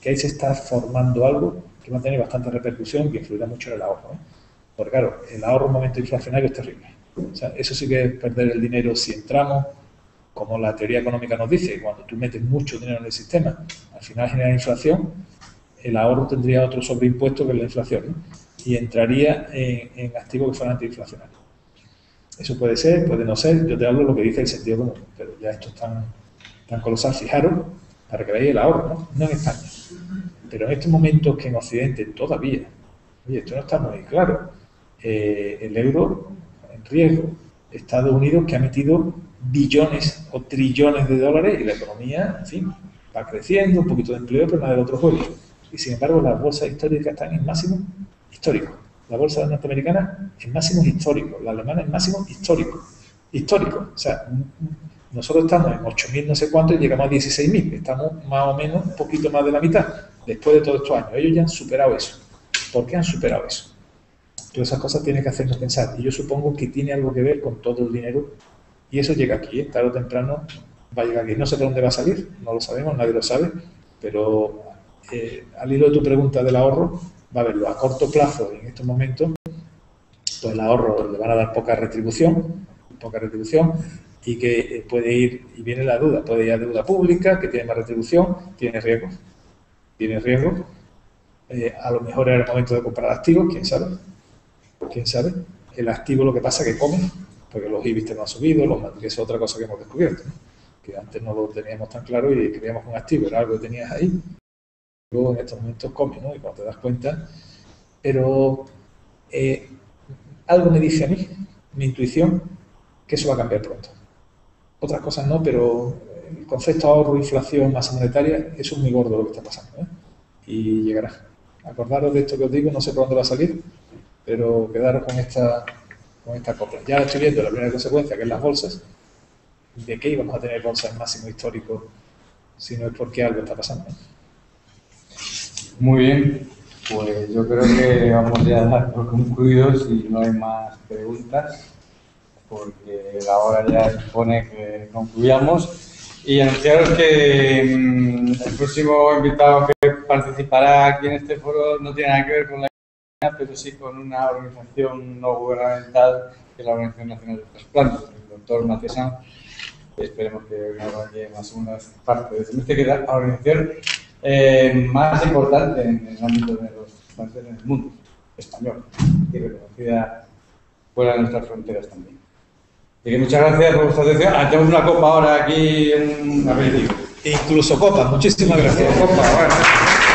que ahí se está formando algo que va a tener bastante repercusión y que influirá mucho en el ahorro. Porque claro, el ahorro en momento inflacionario es terrible. O sea, eso sí que es perder el dinero si entramos, como la teoría económica nos dice, cuando tú metes mucho dinero en el sistema, al final genera inflación, el ahorro tendría otro sobreimpuesto que la inflación. Y entraría en, en activos que fueran antiinflacionarios. Eso puede ser, puede no ser, yo te hablo de lo que dice el sentido común, pero ya esto es tan, tan colosal. Fijaros, para que veáis el ahorro, ¿no? no en España, pero en estos momentos que en Occidente todavía, oye, esto no está muy claro, eh, el euro en riesgo, Estados Unidos que ha metido billones o trillones de dólares y la economía, en fin, va creciendo, un poquito de empleo, pero nada del otro juego. Y sin embargo, las bolsas históricas están en máximo histórico. La bolsa norteamericana en máximos históricos, la alemana en máximos históricos. Histórico. O sea, nosotros estamos en 8.000 no sé cuánto y llegamos a 16.000. Estamos más o menos un poquito más de la mitad después de todos estos años. Ellos ya han superado eso. ¿Por qué han superado eso? Todas esas cosas tienen que hacernos pensar. Y yo supongo que tiene algo que ver con todo el dinero. Y eso llega aquí, ¿eh? tarde o temprano va a llegar aquí. No sé de dónde va a salir, no lo sabemos, nadie lo sabe. Pero eh, al hilo de tu pregunta del ahorro, va a verlo a corto plazo en estos momentos. Pues el ahorro le van a dar poca retribución, poca retribución, y que eh, puede ir, y viene la duda, puede ir a deuda pública, que tiene más retribución, tiene riesgo, tiene riesgo. Eh, a lo mejor era el momento de comprar activos, quién sabe, quién sabe. El activo lo que pasa es que come, porque los IBIS no han subido, los, que es otra cosa que hemos descubierto, que antes no lo teníamos tan claro y creíamos un activo era algo que tenías ahí. Luego en estos momentos come, ¿no? Y cuando te das cuenta, pero eh, algo me dice a mí, mi intuición, que eso va a cambiar pronto. Otras cosas no, pero el concepto ahorro, inflación, masa monetaria, eso es muy gordo lo que está pasando. ¿eh? Y llegará. Acordaros de esto que os digo, no sé por dónde va a salir, pero quedaros con esta, con esta copla. Ya estoy viendo la primera consecuencia, que es las bolsas. ¿De qué íbamos a tener bolsas máximo histórico si no es porque algo está pasando? Muy bien, pues yo creo que vamos ya a dar por concluidos si no hay más preguntas, porque la hora ya impone que concluyamos. Y anunciaros que mm, el próximo invitado que participará aquí en este foro no tiene nada que ver con la pero sí con una organización no gubernamental, que es la Organización Nacional de Trasplantes, el doctor Matesán. Esperemos que nos vaya más o menos parte de este, que la organización eh, más importante en el ámbito de los trasplantes en el mundo, español, y reconocida fuera de nuestras fronteras también. Así que muchas gracias por vuestra atención. Ah, tenemos una copa ahora aquí en un aperitivo. Incluso copas, muchísimas gracias. Copa, bueno.